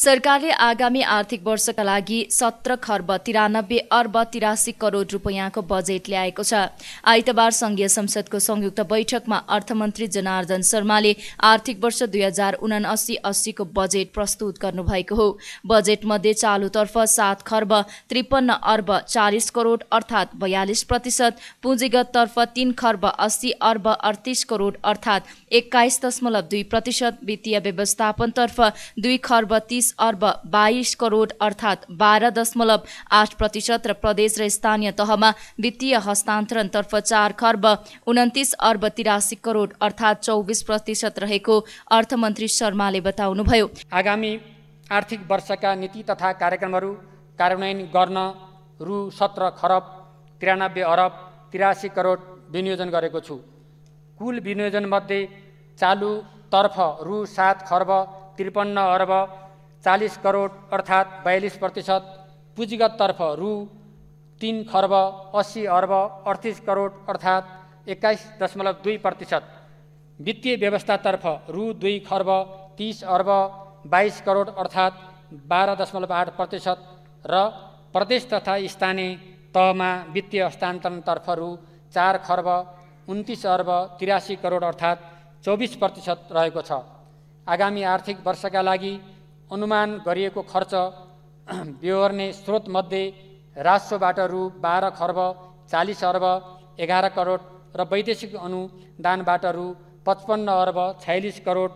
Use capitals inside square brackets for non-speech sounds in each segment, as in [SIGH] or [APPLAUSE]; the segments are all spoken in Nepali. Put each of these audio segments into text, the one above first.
सरकारले आगामी आर्थिक वर्षका लागि सत्र खर्ब तिरानब्बे अर्ब तिरासी करोड रुपियाँको बजेट ल्याएको छ। आइतबार संघीय संसदको संयुक्त बैठकमा अर्थमन्त्री जनार्दन शर्माले आर्थिक वर्ष दुई हजार उनासी अस्सीको बजेट प्रस्तुत गर्नुभएको हो। बजेटमध्ये चालुतर्फ सात खर्ब त्रिपन्न अर्ब चालिस करोड अर्थात् बयालिस प्रतिशत पुँजीगततर्फ तिन खर्ब अस्सी अर्ब अडतिस करोड अर्थात् एक्काइस दशमलव दुई प्रतिशत वित्तीय व्यवस्थापनतर्फ दुई खर्ब तिस अर्ब बाइस करोड अर्थात् बाह्र दशमलव आठ प्रतिशत र प्रदेश र स्थानीय तहमा वित्तीय हस्तान्तरणतर्फ चार खर्ब उन्तिस अर्ब तिरासी करोड अर्थात् चौबिस प्रतिशत रहेको अर्थमन्त्री शर्माले बताउनुभयो। आगामी आर्थिक वर्षका नीति तथा कार्यक्रमहरू कार्यान्वयन गर्न रु सत्र खरब त्रियानब्बे अरब तिरासी करोड विनियोजन गरेको छु। कुल विनियोजनमध्ये चालुतर्फ रु. सात खर्ब त्रिपन्न अर्ब चालिस करोड अर्थात् बयालिस प्रतिशत पुँजीगततर्फ रु. तिन खर्ब अस्सी अर्ब अडतिस करोड अर्थात् एक्काइस दशमलव दुई प्रतिशत। वित्तीय व्यवस्थातर्फ रु. दुई खर्ब तिस अर्ब बाइस करोड अर्थात् बाह्र दशमलव आठ प्रतिशत र प्रदेश तथा स्थानीय तहमा वित्तीय हस्तान्तरणतर्फ रु. चार खर्ब उन्तिस अर्ब तिरासी करोड अर्थात् चौबिस प्रतिशत रहेको छ। आगामी आर्थिक वर्षका लागि अनुमान गरिएको खर्च [CLEARS THROAT] बेहोर्ने स्रोतमध्ये राजस्वबाट रु बाह्र खर्ब चालिस अर्ब एघार करोड र वैदेशिक अनुदानबाट रु पचपन्न अर्ब छयालिस करोड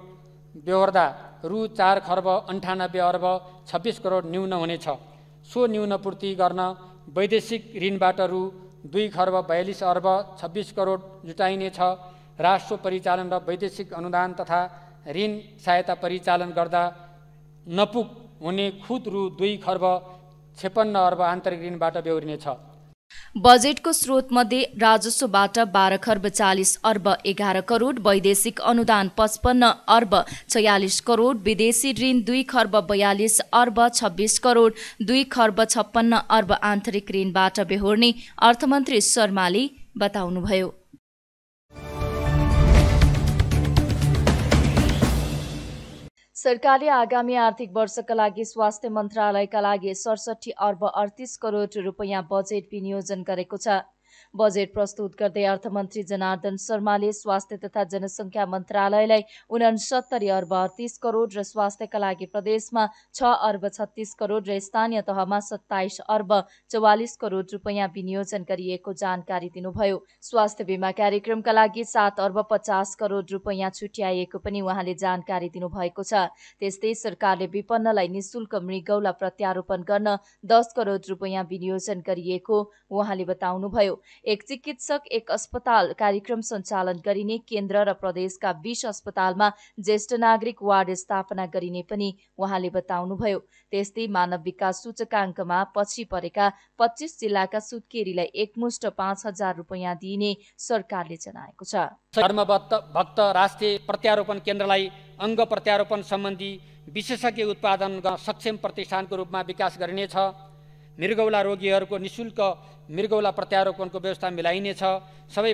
बेहोर्दा रु चार खर्ब अन्ठानब्बे अर्ब छब्बिस करोड न्यून हुनेछ। सो न्यूनपूर्ति गर्न वैदेशिक ऋणबाट रु दुई खर्ब बयालिस अर्ब छब्बिस करोड जुटाइनेछ राष्ट्र परिचालन र वैदेशिक अनुदान तथा ऋण सहायता परिचालन गर्दा नपुग हुने खुद रु दुई खर्ब छेपन्न अर्ब आन्तरिक ऋणबाट बेहोरिनेछ बजेटको स्रोतमध्ये राजस्वबाट बाह्र खर्ब चालिस अर्ब एघार करोड वैदेशिक अनुदान पचपन्न अर्ब छयालिस करोड विदेशी ऋण दुई खर्ब बयालिस अर्ब छब्बिस करोड दुई खर्ब छप्पन्न अर्ब आन्तरिक ऋणबाट बेहोर्ने अर्थमन्त्री शर्माले बताउनुभयो। सरकारले आगामी आर्थिक वर्षका लागि स्वास्थ्य मन्त्रालयका लागि सडसठी अर्ब अडतिस करोड रुपियाँ बजेट विनियोजन गरेको छ। बजेट प्रस्तुत गर्दै अर्थमन्त्री जनार्दन शर्माले स्वास्थ्य तथा जनसङ्ख्या मन्त्रालयलाई उनासत्तरी अर्ब अडतिस करोड र स्वास्थ्यका लागि प्रदेशमा छ अर्ब छत्तिस करोड र स्थानीय तहमा सत्ताइस अर्ब चौवालिस करोड रुपियाँ विनियोजन गरिएको जानकारी दिनुभयो। स्वास्थ्य बिमा कार्यक्रमका लागि सात अर्ब पचास करोड रुपियाँ छुट्याइएको पनि उहाँले जानकारी दिनुभएको छ। त्यस्तै सरकारले विपन्नलाई निशुल्क मृगौला प्रत्यारोपण गर्न दस करोड रुपियाँ विनियोजन गरिएको उहाँले बताउनुभयो। एक चिकित्सक एक अस्पताल कार्यक्रम सञ्चालन गरिने केन्द्र र प्रदेशका बीस अस्पतालमा ज्येष्ठ नागरिक वार्ड स्थापना गरिने पनि उहाँले बताउनुभयो। त्यस्तै मानव विकास सूचकाङ्कमा पछि परेका पच्चिस जिल्लाका सुत्केरीलाई एकमुष्ट पाँच हजार रुपियाँ दिइने सरकारले जनाएको छ। धर्मभक्त भक्त राष्ट्रिय प्रत्यारोपण केन्द्रलाई अङ्ग प्रत्यारोपण सम्बन्धी विशेषज्ञ उत्पादन सक्षम प्रतिष्ठानको रूपमा विकास गरिनेछ। मृगौला रोगीहरूको निशुल्क मृगौला प्रत्यारोपणको व्यवस्था मिलाइनेछ सबै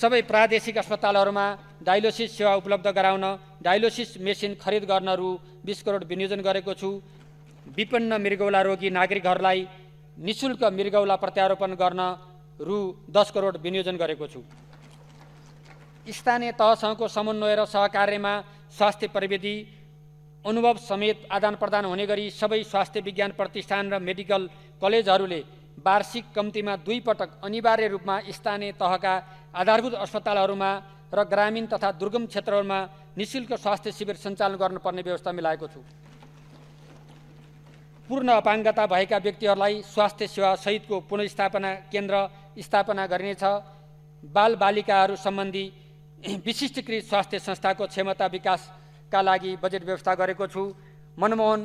सबै प्रादेशिक अस्पतालहरूमा डायलोसिस सेवा उपलब्ध गराउन डायलोसिस मेसिन खरिद गर्न रु बिस करोड विनियोजन गरेको छु। विपन्न मृगौला रोगी नागरिकहरूलाई निशुल्क मृगौला प्रत्यारोपण गर्न रु दस करोड विनियोजन गरेको छु। स्थानीय तहसँगको समन्वय र सहकार्यमा स्वास्थ्य प्रविधि अनुभव समेत आदान प्रदान हुने गरी सबै स्वास्थ्य विज्ञान प्रतिष्ठान र मेडिकल कलेजहरूले वार्षिक कम्तीमा दुई पटक अनिवार्य रूपमा स्थानीय तहका आधारभूत अस्पतालहरूमा र ग्रामीण तथा दुर्गम क्षेत्रहरूमा निशुल्क स्वास्थ्य शिविर सञ्चालन गर्नुपर्ने व्यवस्था मिलाएको छु। पूर्ण अपाङ्गता भएका व्यक्तिहरूलाई स्वास्थ्य सेवा सहितको पुनस्थापना केन्द्र स्थापना गरिनेछ। बाल बालिकाहरू सम्बन्धी विशिष्टकृत स्वास्थ्य संस्थाको क्षमता विकासका लागि बजेट व्यवस्था गरेको छु। मनमोहन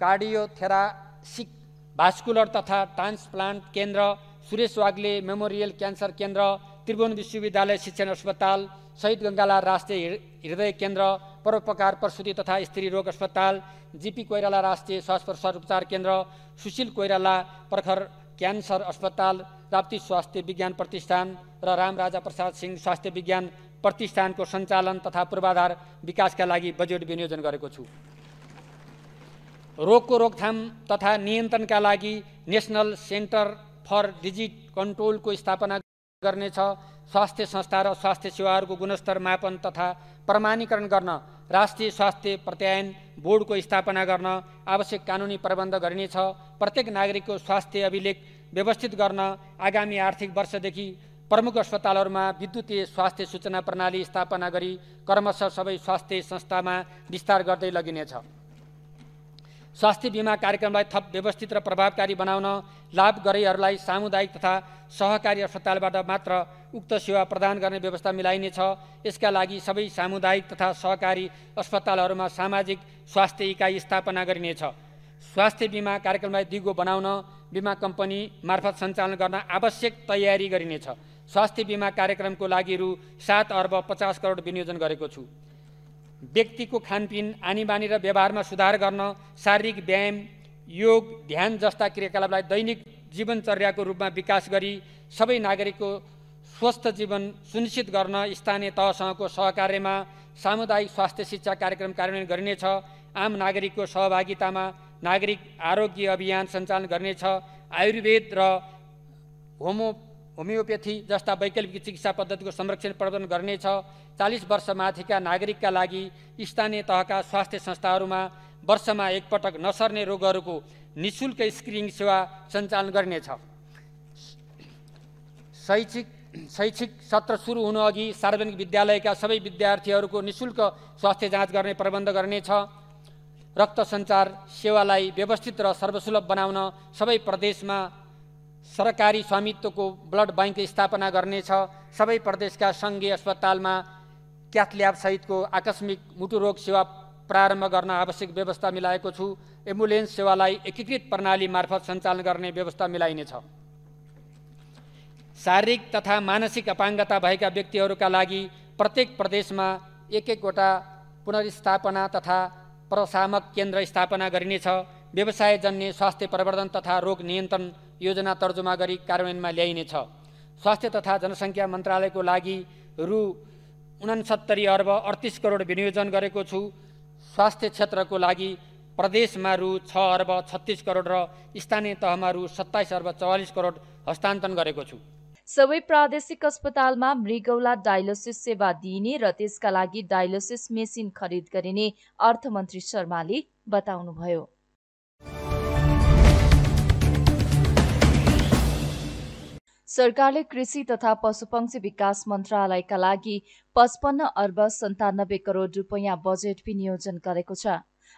कार्डियोथेरासिक भास्कुलर तथा ट्रान्सप्लान्ट केन्द्र सुरेश वाग्ले मेमोरियल क्यान्सर केन्द्र त्रिभुवन विश्वविद्यालय शिक्षण अस्पताल शहीद गङ्गालाल राष्ट्रिय हृदय केन्द्र परोपकार प्रसुति तथा स्त्री रोग अस्पताल जिपी कोइराला राष्ट्रिय श्वास प्रश्वास उपचार केन्द्र सुशील कोइराला प्रखर क्यान्सर अस्पताल राप्ती स्वास्थ्य विज्ञान प्रतिष्ठान र रामराजा प्रसाद सिंह स्वास्थ्य विज्ञान प्रतिष्ठानको सञ्चालन तथा पूर्वाधार विकासका लागि बजेट विनियोजन गरेको छु। रोगको रोकथाम तथा नियन्त्रणका लागि नेसनल सेन्टर फर डिजिट कन्ट्रोलको स्थापना गर्नेछ। स्वास्थ्य संस्था र स्वास्थ्य सेवाहरूको गुणस्तर मापन तथा प्रमाणीकरण गर्न राष्ट्रिय स्वास्थ्य प्रत्यायन बोर्डको स्थापना गर्न आवश्यक कानुनी प्रबन्ध गरिनेछ। प्रत्येक नागरिकको स्वास्थ्य अभिलेख व्यवस्थित गर्न आगामी आर्थिक वर्षदेखि प्रमुख अस्पतालहरूमा विद्युतीय स्वास्थ्य सूचना प्रणाली स्थापना गरी क्रमशः सबै स्वास्थ्य संस्थामा विस्तार गर्दै लगिनेछ। स्वास्थ्य बिमा कार्यक्रमलाई थप व्यवस्थित र प्रभावकारी बनाउन लाभ गरेहरूलाई सामुदायिक तथा सहकारी अस्पतालबाट मात्र उक्त सेवा प्रदान गर्ने व्यवस्था मिलाइनेछ। यसका लागि सबै सामुदायिक तथा सहकारी अस्पतालहरूमा सामाजिक स्वास्थ्य इकाइ स्थापना गरिनेछ। स्वास्थ्य बिमा कार्यक्रमलाई दिगो बनाउन बिमा कम्पनी मार्फत सञ्चालन गर्न आवश्यक तयारी गरिनेछ। स्वास्थ्य बिमा कार्यक्रमको लागि रु सात अर्ब पचास करोड विनियोजन गरेको छु। व्यक्तिको खानपिन आनीबानी र व्यवहारमा सुधार गर्न शारीरिक व्यायाम योग ध्यान जस्ता क्रियाकलापलाई दैनिक जीवनचर्याको रूपमा विकास गरी सबै नागरिकको स्वस्थ जीवन सुनिश्चित गर्न स्थानीय तहसँगको सहकार्यमा सामुदायिक स्वास्थ्य शिक्षा कार्यक्रम कार्यान्वयन गरिनेछ। आम नागरिकको सहभागितामा नागरिक आरोग्य अभियान सञ्चालन गरिनेछ। आयुर्वेद र होमो होमियोपेथी जस्ता वैकल्पिक चिकित्सा पद्धतिको संरक्षण प्रवर्धन गर्नेछ। चालिस वर्ष माथिका नागरिकका लागि स्थानीय तहका स्वास्थ्य संस्थाहरूमा वर्षमा एकपटक नसर्ने रोगहरूको निशुल्क स्क्रिनिङ सेवा सञ्चालन गरिनेछ। शैक्षिक शैक्षिक सत्र सुरु हुनुअघि सार्वजनिक विद्यालयका सबै विद्यार्थीहरूको निशुल्क स्वास्थ्य जाँच गर्ने प्रबन्ध गर्नेछ। रक्त सञ्चार सेवालाई व्यवस्थित र सर्वसुलभ बनाउन सबै प्रदेशमा सरकारी स्वामित्वको ब्लड ब्याङ्क स्थापना गर्नेछ। सबै प्रदेशका सङ्घीय अस्पतालमा क्याथल्याब सहितको आकस्मिक मुटुरोग सेवा प्रारम्भ गर्न आवश्यक व्यवस्था मिलाएको छु। एम्बुलेन्स सेवालाई एकीकृत प्रणाली मार्फत सञ्चालन गर्ने व्यवस्था मिलाइनेछ। शारीरिक तथा मानसिक अपाङ्गता भएका व्यक्तिहरूका लागि प्रत्येक प्रदेशमा एक एकवटा पुनर्स्थापना तथा प्रशामक केन्द्र स्थापना गरिनेछ। व्यवसायजन्य स्वास्थ्य प्रवर्धन तथा रोग नियन्त्रण योजना तर्जुमा गरी कार्यान्वयनमा ल्याइनेछ स्वास्थ्य तथा जनसङ्ख्या मन्त्रालयको लागि रु. उनासत्तरी अर्ब अडतिस करोड विनियोजन गरेको छु। स्वास्थ्य क्षेत्रको लागि प्रदेशमा रु. छ अर्ब छत्तिस करोड र स्थानीय तहमा रु. सत्ताइस अर्ब चौवालिस करोड हस्तान्तरण गरेको छु। सबै प्रादेशिक अस्पतालमा मृगौला डायलोसिस सेवा दिइने र त्यसका लागि डायलोसिस मेसिन खरिद गरिने अर्थमन्त्री शर्माले बताउनुभयो। सरकारले कृषि तथा पशुपक्षी विकास मन्त्रालयका लागि पचपन्न अर्ब सन्तानब्बे करोड रुपियाँ बजेट विनियोजन गरेको छ।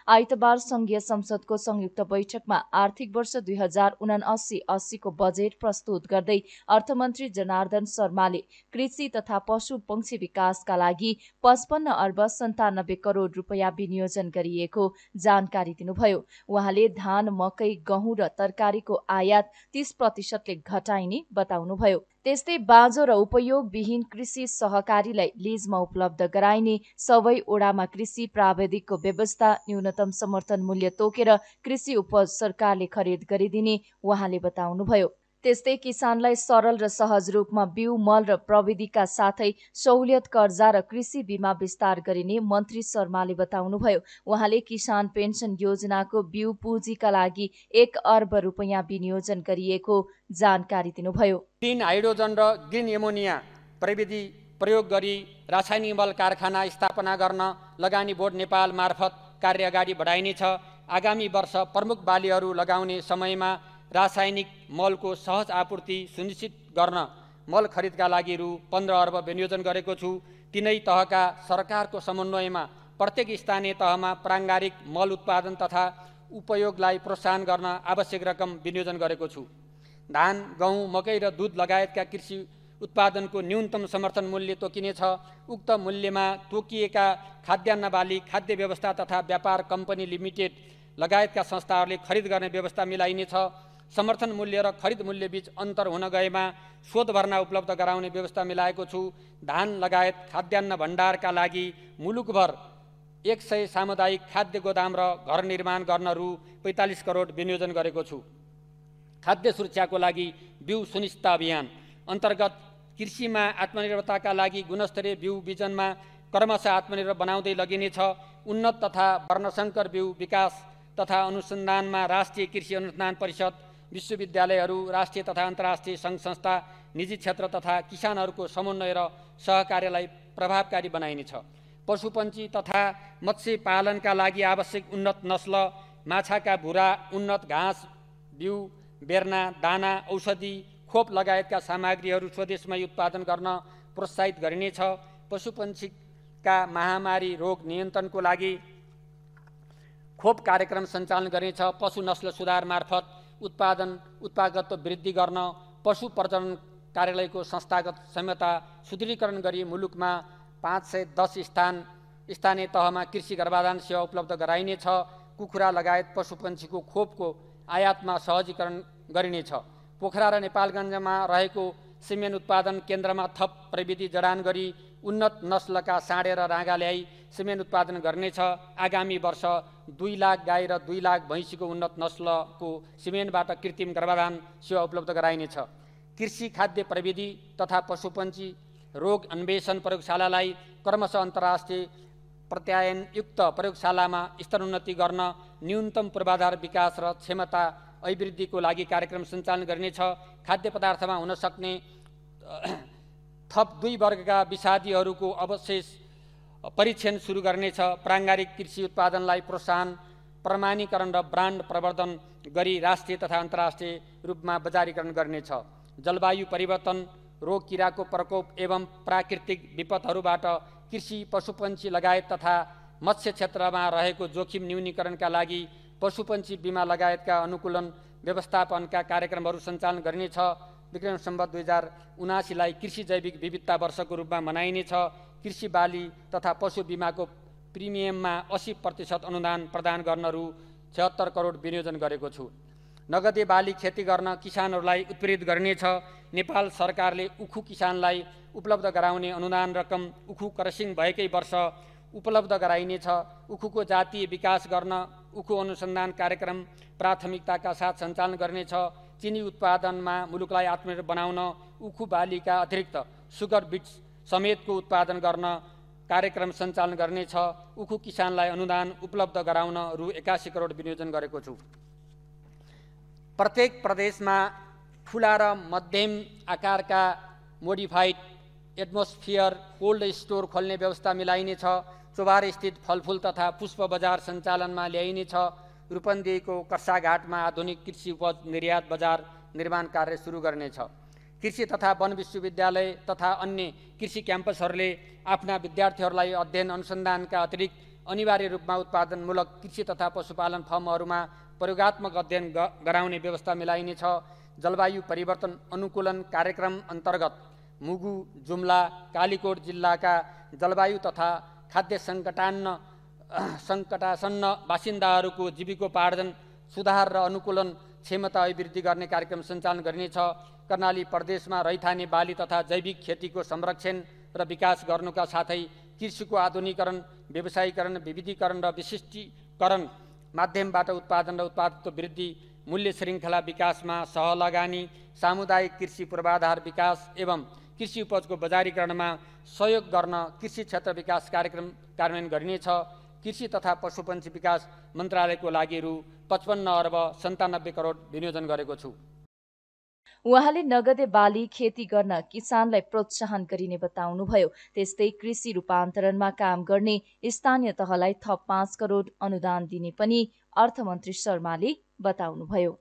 आइतबार संघीय संसदको संयुक्त बैठकमा आर्थिक वर्ष दुई हजार उनासी अस्सीको बजेट प्रस्तुत गर्दै अर्थमन्त्री जनार्दन शर्माले कृषि तथा पशु पंक्षी विकासका लागि पचपन्न अर्ब सन्तानब्बे करोड रुपियाँ विनियोजन गरिएको जानकारी दिनुभयो। उहाँले धान मकै गहुँ र तरकारीको आयात तीस प्रतिशतले घटाइने बताउनुभयो। त्यस्तै बाँझो र उपयोगविहीन कृषि सहकारीलाई लिजमा उपलब्ध गराइने सबै ओडामा कृषि प्राविधिकको व्यवस्था न्यूनतम समर्थन मूल्य तोकेर कृषि उपज सरकारले खरिद गरिदिने उहाँले बताउनुभयो। त्यस्तै किसानलाई सरल र सहज रूपमा बिउ मल र प्रविधिका साथै सहुलियत कर्जा र कृषि बिमा विस्तार गरिने मन्त्री शर्माले बताउनुभयो। उहाँले किसान पेन्सन योजनाको बिउ पुँजीका लागि एक अर्ब रुपियाँ विनियोजन गरिएको जानकारी दिनुभयो। ग्रिन हाइड्रोजन र ग्रिन एमोनिया प्रविधि प्रयोग गरी रासायनिक मल कारखाना स्थापना गर्न लगानी बोर्ड नेपाल मार्फत कार्य अगाडि बढाइनेछ आगामी वर्ष प्रमुख बालीहरू लगाउने समयमा रासायनिक मलको सहज आपूर्ति सुनिश्चित गर्न मल खरिदका लागि रु पन्ध्र अर्ब विनियोजन गरेको छु। तिनै तहका सरकारको समन्वयमा प्रत्येक स्थानीय तहमा प्राङ्गारिक मल उत्पादन तथा उपयोगलाई प्रोत्साहन गर्न आवश्यक रकम विनियोजन गरेको छु। धान गहुँ मकै र दुध लगायतका कृषि उत्पादनको न्यूनतम समर्थन मूल्य तोकिनेछ। उक्त मूल्यमा तोकिएका खाद्यान्न बाली खाद्य व्यवस्था तथा व्यापार कम्पनी लिमिटेड लगायतका संस्थाहरूले खरिद गर्ने व्यवस्था मिलाइनेछ। समर्थन मूल्य र खरिद मूल्य बीच अन्तर हुन गएमा शोध भर्ना उपलब्ध गराउने व्यवस्था मिलाएको छु। धान लगायत खाद्यान्न भण्डारका लागि मुलुकभर एक सय सामुदायिक खाद्य गोदाम र घर निर्माण गर्न रु. पैँतालिस करोड विनियोजन गरेको छु। खाद्य सुरक्षाको लागि बिउ सुनिश्चित अभियान। अन्तर्गत कृषिमा आत्मनिर्भरताका लागि गुणस्तरीय बिउ बिजनमा क्रमशः आत्मनिर्भर बनाउँदै लगिनेछ उन्नत तथा वर्णशङ्कर बिउ विकास तथा अनुसन्धानमा राष्ट्रिय कृषि अनुसन्धान परिषद विश्वविद्यालयहरू राष्ट्रिय तथा अन्तर्राष्ट्रिय सङ्घ संस्था निजी क्षेत्र तथा किसानहरूको समन्वय र सहकार्यलाई प्रभावकारी बनाइनेछ पशुपन्छी तथा मत्स्य पालनका लागि आवश्यक उन्नत नस्ल माछाका भुरा उन्नत घाँस बिउ बेर्ना दाना औषधि खोप लगायतका सामग्रीहरू स्वदेशमै उत्पादन गर्न प्रोत्साहित गरिनेछ। पशुपन्छीका महामारी रोग नियन्त्रणको लागि खोप कार्यक्रम सञ्चालन गरिनेछ। पशु नस्ल सुधार मार्फत उत्पादन उत्पादकत्व वृद्धि गर्न पशु प्रजनन कार्यालयको संस्थागत क्षमता सुदृढीकरण गरी मुलुकमा पाँच सय दस स्थान स्थानीय तहमा कृषि गर्भाधान सेवा उपलब्ध गराइनेछ। कुखुरा लगायत पशुपन्छीको खोपको आयातमा सहजीकरण गरिनेछ। पोखरा र नेपालगञ्जमा रहेको सिमेन्ट उत्पादन केन्द्रमा थप प्रविधि जडान गरी उन्नत नस्लका साँडे र राँगा ल्याई सिमेन्ट उत्पादन गर्नेछ। आगामी वर्ष दुई लाख गाई र दुई लाख भैँसीको उन्नत नस्लको सिमेन्टबाट कृत्रिम गर्भाधान सेवा उपलब्ध गराइनेछ। कृषि खाद्य प्रविधि तथा पशुपन्छी रोग अन्वेषण प्रयोगशालालाई क्रमशः अन्तर्राष्ट्रिय प्रत्यायनयुक्त प्रयोगशालामा स्तरोन्नति गर्न न्यूनतम पूर्वाधार विकास र क्षमता अभिवृद्धिको लागि कार्यक्रम सञ्चालन गरिनेछ खाद्य पदार्थमा हुन सक्ने थप दुई वर्गका विषादीहरूको अवशेष परीक्षण सुरु गर्नेछ प्राङ्गारिक कृषि उत्पादनलाई प्रोत्साहन प्रमाणीकरण र ब्रान्ड प्रवर्धन गरी राष्ट्रिय तथा अन्तर्राष्ट्रिय रूपमा बजारीकरण गर्नेछ जलवायु परिवर्तन रोग किराको प्रकोप एवं प्राकृतिक विपदहरूबाट कृषि पशुपन्छी लगायत तथा मत्स्य क्षेत्रमा रहेको जोखिम न्यूनीकरणका लागि पशुपन्छी बिमा लगायतका अनुकूलन व्यवस्थापनका कार्यक्रमहरू सञ्चालन गरिनेछ विक्रम सम्बत दुई हजार उनासीलाई कृषि जैविक विविधता वर्षको रूपमा मनाइनेछ कृषि बाली तथा पशु बिमाको प्रिमियममा असी प्रतिशत अनुदान प्रदान गर्न रु छत्तर करोड विनियोजन गरेको छु। नगदे बाली खेती गर्न किसानहरूलाई उत्प्रेरित गरिनेछ नेपाल सरकारले उखु किसानलाई उपलब्ध गराउने अनुदान रकम उखु क्रसिङ भएकै वर्ष उपलब्ध गराइनेछ उखुको जातीय विकास गर्न उखु अनुसन्धान कार्यक्रम प्राथमिकताका साथ सञ्चालन गर्नेछ। चिनी उत्पादनमा मुलुकलाई आत्मनिर्भर बनाउन उखु बालीका अतिरिक्त सुगर बिट्स समेतको उत्पादन गर्न कार्यक्रम सञ्चालन गर्नेछ। उखु किसानलाई अनुदान उपलब्ध गराउन रु एकासी करोड विनियोजन गरेको छु। प्रत्येक प्रदेशमा ठुला र मध्यम आकारका मोडिफाइड एटमोस्फियर कोल्ड स्टोर खोल्ने व्यवस्था मिलाइनेछ। चोबार स्थित फलफुल तथा पुष्प बजार सञ्चालनमा ल्याइनेछ रूपन्देहीको कर्साघाटमा आधुनिक कृषि उपज निर्यात बजार निर्माण कार्य सुरु गर्नेछ कृषि तथा वन विश्वविद्यालय तथा अन्य कृषि क्याम्पसहरूले आफ्ना विद्यार्थीहरूलाई अध्ययन अनुसन्धानका अतिरिक्त अनिवार्य रूपमा उत्पादनमूलक कृषि तथा पशुपालन फर्महरूमा प्रयोगात्मक अध्ययन गराउने व्यवस्था मिलाइनेछ जलवायु परिवर्तन अनुकूलन कार्यक्रम अन्तर्गत मुगु जुम्ला कालीकोट जिल्लाका जलवायु तथा खाद्य सङ्कटान्न सङ्कटासन्न बासिन्दाहरूको जीविकोपार्जन सुधार र अनुकूलन क्षमता अभिवृद्धि गर्ने कार्यक्रम सञ्चालन गरिनेछ। कर्णाली प्रदेशमा रैथाने बाली तथा जैविक खेतीको संरक्षण र विकास गर्नुका साथै कृषिको आधुनिकरण व्यवसायीकरण विविधीकरण र विशिष्टीकरण माध्यमबाट उत्पादन र उत्पादकत्व वृद्धि मूल्य श्रृङ्खला विकासमा सहलगानी सामुदायिक कृषि पूर्वाधार विकास एवं कृषि उपजको बजारीकरणमा सहयोग गर्न कृषि क्षेत्र विकास कार्यक्रम कार्यान्वयन गरिनेछ। कृषि तथा पशुपन्छी विकास मन्त्रालयको लागि रु पचपन्न अर्ब सन्तानब्बे करोड विनियोजन गरेको छु। उहाँले नगदे बाली खेती गर्न किसानलाई प्रोत्साहन गरिने बताउनुभयो। त्यस्तै कृषि रूपान्तरणमा काम गर्ने स्थानीय तहलाई थप पाँच करोड अनुदान दिने पनि अर्थमन्त्री शर्माले बताउनुभयो।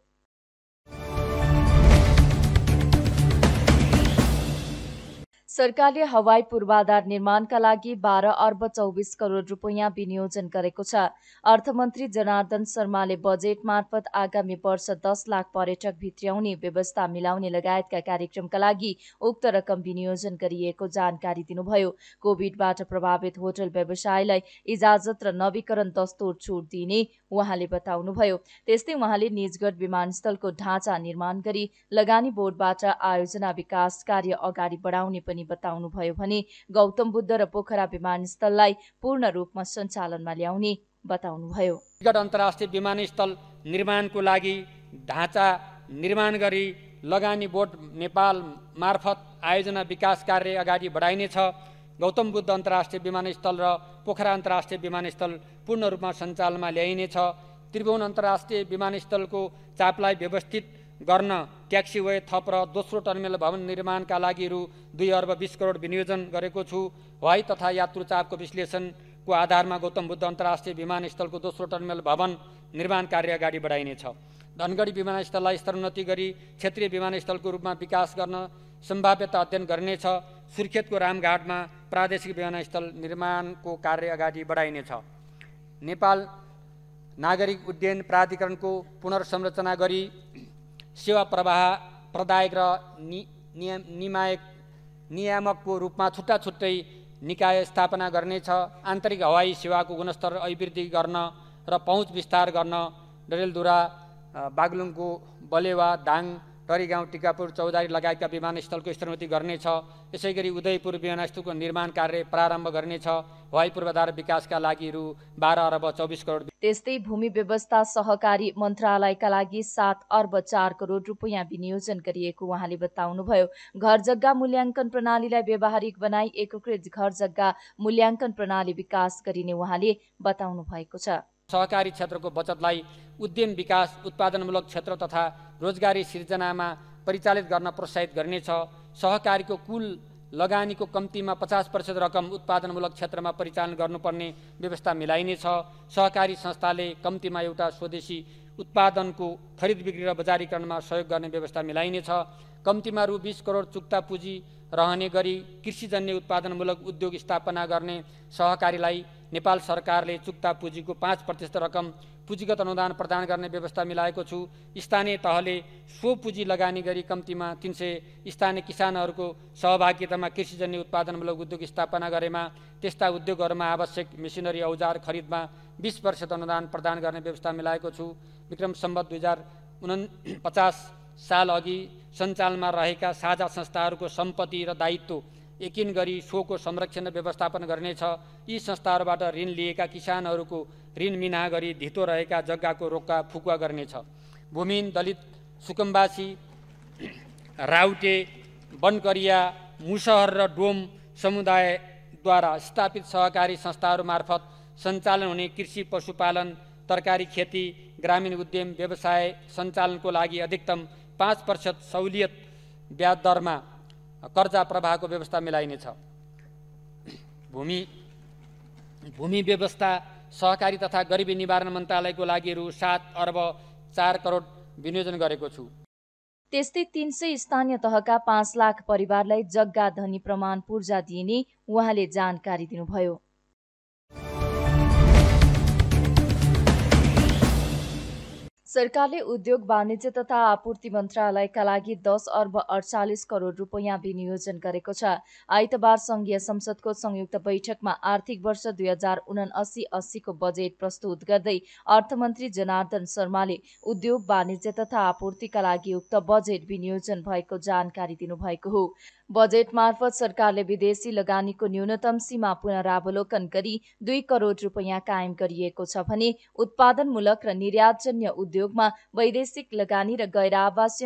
सरकारले हवाई पूर्वाधार निर्माणका लागि बाह्र अर्ब चौबिस करोड रुपियाँ विनियोजन गरेको छ। अर्थमन्त्री जनार्दन शर्माले बजेट मार्फत आगामी वर्ष दस लाख पर्यटक भित्र्याउने व्यवस्था मिलाउने लगायतका कार्यक्रमका लागि उक्त रकम विनियोजन गरिएको जानकारी दिनुभयो। कोभिडबाट प्रभावित होटल व्यवसायलाई इजाजत र नवीकरण दस्तुर छुट दिने उहाँले बताउनुभयो। त्यस्तै उहाँले निजगढ विमानस्थलको ढाँचा निर्माण गरी लगानी बोर्डबाट आयोजना विकास कार्य अगाडि बढाउने पनि बताउनुभयो भने गौतम बुद्ध र पोखरा विमानस्थललाई पूर्ण रूपमा सञ्चालनमा ल्याउने बताउनुभयो अन्तर्राष्ट्रिय विमानस्थल निर्माणको लागि ढाँचा निर्माण गरी लगानी बोर्ड नेपाल मार्फत आयोजना विकास कार्य अगाडि बढाइनेछ। गौतम बुद्ध अन्तर्राष्ट्रिय विमानस्थल र पोखरा अन्तर्राष्ट्रिय विमानस्थल पूर्ण रूपमा सञ्चालनमा ल्याइनेछ। त्रिभुवन अन्तर्राष्ट्रिय विमानस्थलको चापलाई व्यवस्थित गर्न ट्याक्सीवे थप र दोस्रो टर्मिनल भवन निर्माणका लागि रु दुई अर्ब बिस करोड विनियोजन गरेको छु। हवाई तथा यात्रु चापको विश्लेषणको आधारमा गौतम बुद्ध अन्तर्राष्ट्रिय विमानस्थलको दोस्रो टर्मिनल भवन निर्माण कार्य अगाडि बढाइनेछ। धनगढी विमानस्थललाई स्तरोन्नति गरी क्षेत्रीय विमानस्थलको रूपमा विकास गर्न सम्भाव्यता अध्ययन गरिनेछ। सुर्खेतको रामघाटमा प्रादेशिक विमानस्थल निर्माणको कार्य अगाडि बढाइनेछ। नेपाल नागरिक उड्डयन प्राधिकरणको पुनर्संरचना गरी सेवा प्रवाह प्रदायक र नि नियामक नियामकको रूपमा छुट्टा छुट्टै निकाय स्थापना गर्नेछ। आन्तरिक हवाई सेवाको गुणस्तर अभिवृद्धि गर्न र पहुँच विस्तार गर्न डरेलधुरा बागलुङको बलेवा दाङ टरीगाउँ टिकापुर चौधारी लगायतका विमानस्थलको स्तरोन्नति गर्नेछ। यसै गरी उदयपुर विमानस्थलको निर्माण कार्य प्रारम्भ गर्नेछ। हवाई पूर्वाधार विकासका लागि रु. बाह्र अर्ब चौबिस करोड त्यस्तै भूमि व्यवस्था सहकारी मन्त्रालयका लागि सात अर्ब चार करोड रुपियाँ विनियोजन गरिएको उहाँले बताउनुभयो। घर जग्गा मूल्याङ्कन प्रणालीलाई व्यावहारिक बनाई एकीकृत घर जग्गा मूल्याङ्कन प्रणाली विकास गरिने उहाँले बताउनु भएको छ। सहकारी क्षेत्रको बचतलाई उद्यम विकास उत्पादनमूलक क्षेत्र तथा रोजगारी सिर्जनामा परिचालित गर्न प्रोत्साहित गरिनेछ। सहकारीको कुल लगानीको कम्तीमा पचास प्रतिशत रकम उत्पादनमूलक क्षेत्रमा परिचालन गर्नुपर्ने व्यवस्था मिलाइनेछ। सहकारी संस्थाले कम्तीमा एउटा स्वदेशी उत्पादनको खरिद बिक्री र बजारीकरणमा सहयोग गर्ने व्यवस्था मिलाइनेछ। कम्तीमा रु बिस करोड चुक्ता पुँजी रहने गरी कृषिजन्य उत्पादनमूलक उद्योग स्थापना गर्ने सहकारीलाई नेपाल सरकारले चुक्ता पुँजीको पाँच प्रतिशत रकम पुँजीगत अनुदान प्रदान गर्ने व्यवस्था मिलाएको छु। स्थानीय तहले सो पुँजी लगानी गरी कम्तीमा तिन सय स्थानीय किसानहरूको सहभागितामा कृषिजन्य उत्पादनमूलक उद्योग स्थापना गरेमा त्यस्ता उद्योगहरूमा आवश्यक मेसिनरी औजार खरिदमा बिस प्रतिशत अनुदान प्रदान गर्ने व्यवस्था मिलाएको छु। विक्रम सम्बत दुई हजार उना पचास साल अघि सञ्चालनमा रहेका साझा संस्थाहरूको सम्पत्ति र दायित्व यकिन गरी सोको संरक्षण व्यवस्थापन गर्नेछ। यी संस्थाहरूबाट ऋण लिएका किसानहरूको ऋण मिना गरी धितो रहेका जग्गाको रोक्का फुकुवा गर्नेछ। भूमिहीन दलित सुकुम्बासी राउटे बनकरिया मुसहर र डोम समुदायद्वारा स्थापित सहकारी संस्थाहरू मार्फत सञ्चालन हुने कृषि पशुपालन तरकारी खेती ग्रामीण उद्यम व्यवसाय सञ्चालनको लागि अधिकतम पाँच प्रतिशत सहुलियत ब्याज दरमा कर्जा प्रवाहको व्यवस्था मिलाइनेछ भूमि भूमि व्यवस्था सहकारी तथा गरिबी निवारण मन्त्रालयको लागि रु सात अर्ब चार करोड विनियोजन गरेको छु। त्यस्तै तिन सय स्थानीय तहका पाँच लाख परिवारलाई जग्गा धनी प्रमाण पूर्जा दिइने उहाँले जानकारी दिनुभयो। सरकारले उद्योग वाणिज्य तथा आपूर्ति मन्त्रालयका लागि दस अर्ब अडचालिस करोड रुपियाँ विनियोजन गरेको छ। आइतबार संघीय संसदको संयुक्त बैठकमा आर्थिक वर्ष दुई हजार उनासी अस्सीको बजेट प्रस्तुत गर्दै अर्थमन्त्री जनार्दन शर्माले उद्योग वाणिज्य तथा आपूर्तिका लागि उक्त बजेट विनियोजन भएको जानकारी दिनुभएको हो। बजेट मार्फत सरकारले विदेशी लगानीको न्यूनतम सीमा पुनरावलोकन गरी दुई करोड रुपियाँ कायम गरिएको छ भने उत्पादनमूलक र निर्यातजन्य उद्योगमा वैदेशिक लगानी र गैर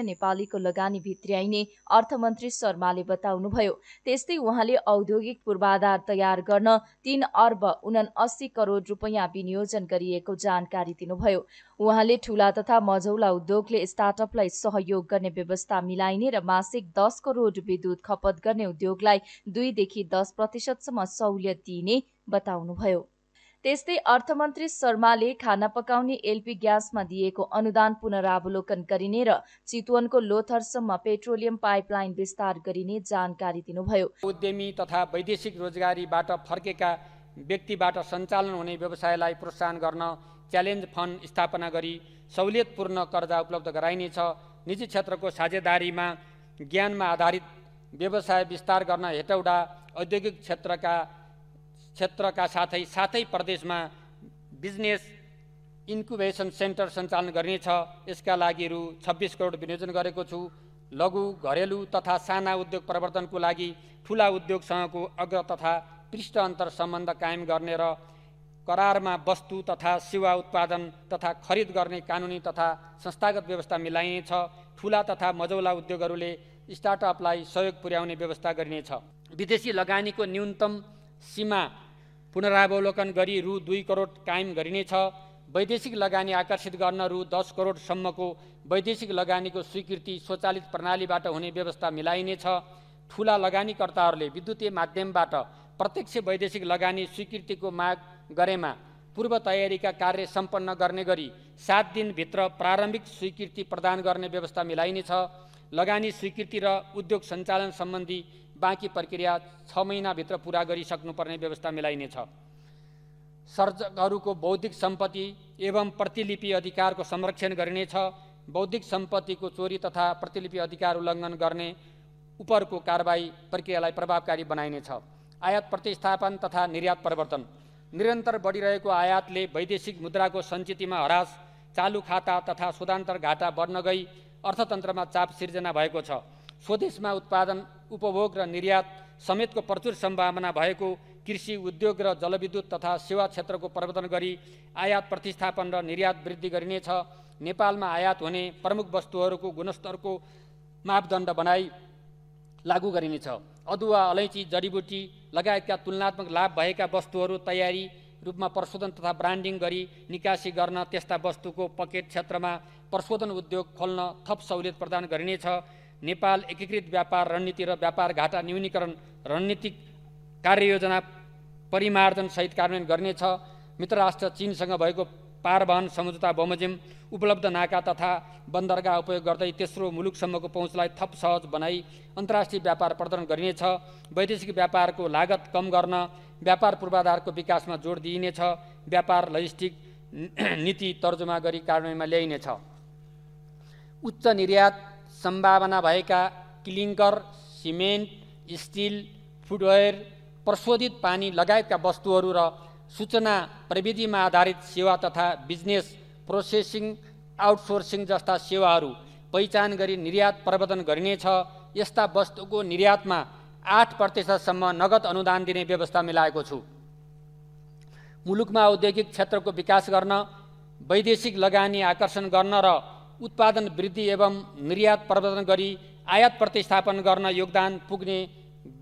नेपालीको लगानी भित्र्याइने अर्थमन्त्री शर्माले बताउनुभयो। त्यस्तै उहाँले औद्योगिक पूर्वाधार तयार गर्न तीन अर्ब उनासी करोड रुपियाँ विनियोजन गरिएको जानकारी दिनुभयो। उहाँले ठूला तथा मझौला उद्योगले स्टार्टअपलाई सहयोग गर्ने व्यवस्था मिलाइने र मासिक दस करोड विद्युत खपत गर्ने उद्योगलाई दुईदेखि दस प्रतिशतसम्म सहुलियत दिइने बताउनुभयो। त्यस्तै अर्थमन्त्री शर्माले खाना पकाउने एलपी ग्यासमा दिएको अनुदान पुनरावलोकन गरिने र चितवनको लोथरसम्म पेट्रोलियम पाइपलाइन विस्तार गरिने जानकारी दिनुभयो। उद्यमी तथा वैदेशिक रोजगारीबाट फर्केका व्यक्तिबाट सञ्चालन हुने व्यवसायलाई प्रोत्साहन गर्न च्यालेन्ज फन्ड स्थापना गरी सहुलियतपूर्ण कर्जा उपलब्ध गराइनेछ। निजी क्षेत्रको साझेदारीमा ज्ञानमा आधारित व्यवसाय विस्तार गर्न हेटौडा औद्योगिक क्षेत्रका क्षेत्रका साथै साथै प्रदेशमा बिजनेस इन्कुबेसन सेन्टर सञ्चालन गरिनेछ। यसका लागि रु छब्बिस करोड विनियोजन गरेको छु। लघु घरेलु तथा साना उद्योग प्रवर्तनको लागि ठुला उद्योगसँगको अग्र तथा पृष्ठ अन्तर सम्बन्ध कायम गर्ने र करारमा वस्तु तथा सेवा उत्पादन तथा खरिद गर्ने कानुनी तथा संस्थागत व्यवस्था मिलाइनेछ। ठुला तथा मजौला उद्योगहरूले स्टार्टअपलाई सहयोग पुर्याउने व्यवस्था गरिनेछ। विदेशी लगानीको न्यूनतम सीमा पुनरावलोकन गरी रु दुई करोड कायम गरिनेछ। वैदेशिक लगानी आकर्षित गर्न रु दस करोडसम्मको वैदेशिक लगानीको स्वीकृति स्वचालित प्रणालीबाट हुने व्यवस्था मिलाइनेछ। ठुला लगानीकर्ताहरूले विद्युतीय माध्यमबाट प्रत्यक्ष वैदेशिक लगानी स्वीकृतिको माग गरेमा पूर्व तयारीका कार्य सम्पन्न गर्ने गरी सात दिनभित्र प्रारम्भिक स्वीकृति प्रदान गर्ने व्यवस्था मिलाइनेछ। लगानी स्वीकृति र उद्योग सञ्चालन सम्बन्धी बाँकी प्रक्रिया छ महिनाभित्र पुरा गरिसक्नुपर्ने व्यवस्था मिलाइनेछ। सर्जकहरूको बौद्धिक सम्पत्ति एवं प्रतिलिपि अधिकारको संरक्षण गरिनेछ। बौद्धिक सम्पत्तिको चोरी तथा प्रतिलिपि अधिकार उल्लङ्घन गर्ने उपरको कारवाही प्रक्रियालाई प्रभावकारी बनाइनेछ। आयात प्रतिस्थापन तथा निर्यात परिवर्तन। निरन्तर बढिरहेको आयातले वैदेशिक मुद्राको सञ्चितिमा हरास चालु खाता तथा सुधान्तर घाटा बढ्न गई अर्थतन्त्रमा चाप सिर्जना भएको छ। स्वदेशमा उत्पादन उपभोग र निर्यात समेतको प्रचुर सम्भावना भएको कृषि उद्योग र जलविद्युत तथा सेवा क्षेत्रको प्रवर्तन गरी आयात प्रतिस्थापन र निर्यात वृद्धि गरिनेछ। नेपालमा आयात हुने प्रमुख वस्तुहरूको गुणस्तरको मापदण्ड बनाई लागू गरिनेछ। अदुवा अलैँची जडीबुटी लगायतका तुलनात्मक लाभ भएका वस्तुहरू तयारी रूपमा प्रशोधन तथा ब्रान्डिङ गरी निकासी गर्न त्यस्ता वस्तुको पकेट क्षेत्रमा प्रशोधन उद्योग खोल्न थप सहुलियत प्रदान गरिनेछ। नेपाल एकीकृत व्यापार रणनीति र व्यापार घाटा न्यूनीकरण रणनीतिक कार्ययोजना परिमार्जनसहित कार्यान्वयन गर्नेछ। मित्र राष्ट्र चिनसँग भएको पारवहन सम्झौता बमोजिम उपलब्ध नाका तथा बन्दरगाह उपयोग गर्दै तेस्रो मुलुकसम्मको पहुँचलाई थप सहज बनाई अन्तर्राष्ट्रिय व्यापार प्रदर्शन गरिनेछ। वैदेशिक व्यापारको लागत कम गर्न व्यापार पूर्वाधारको विकासमा जोड दिइनेछ। व्यापार लजिस्टिक नीति तर्जुमा गरी कार्यान्वयनमा ल्याइनेछ। उच्च निर्यात सम्भावना भएका क्लिङ्कर सिमेन्ट स्टिल फुटवेयर प्रशोधित पानी लगायतका वस्तुहरू र सूचना प्रविधिमा आधारित सेवा तथा बिजनेस प्रोसेसिङ आउटसोर्सिङ जस्ता सेवाहरू पहिचान गरी निर्यात प्रवर्धन गरिनेछ। यस्ता वस्तुको निर्यातमा आठ प्रतिशतसम्म नगद अनुदान दिने व्यवस्था मिलाएको छु। मुलुकमा औद्योगिक क्षेत्रको विकास गर्न वैदेशिक लगानी आकर्षण गर्न र उत्पादन वृद्धि एवं निर्यात प्रवर्धन गरी आयात प्रतिस्थापन गर्न योगदान पुग्ने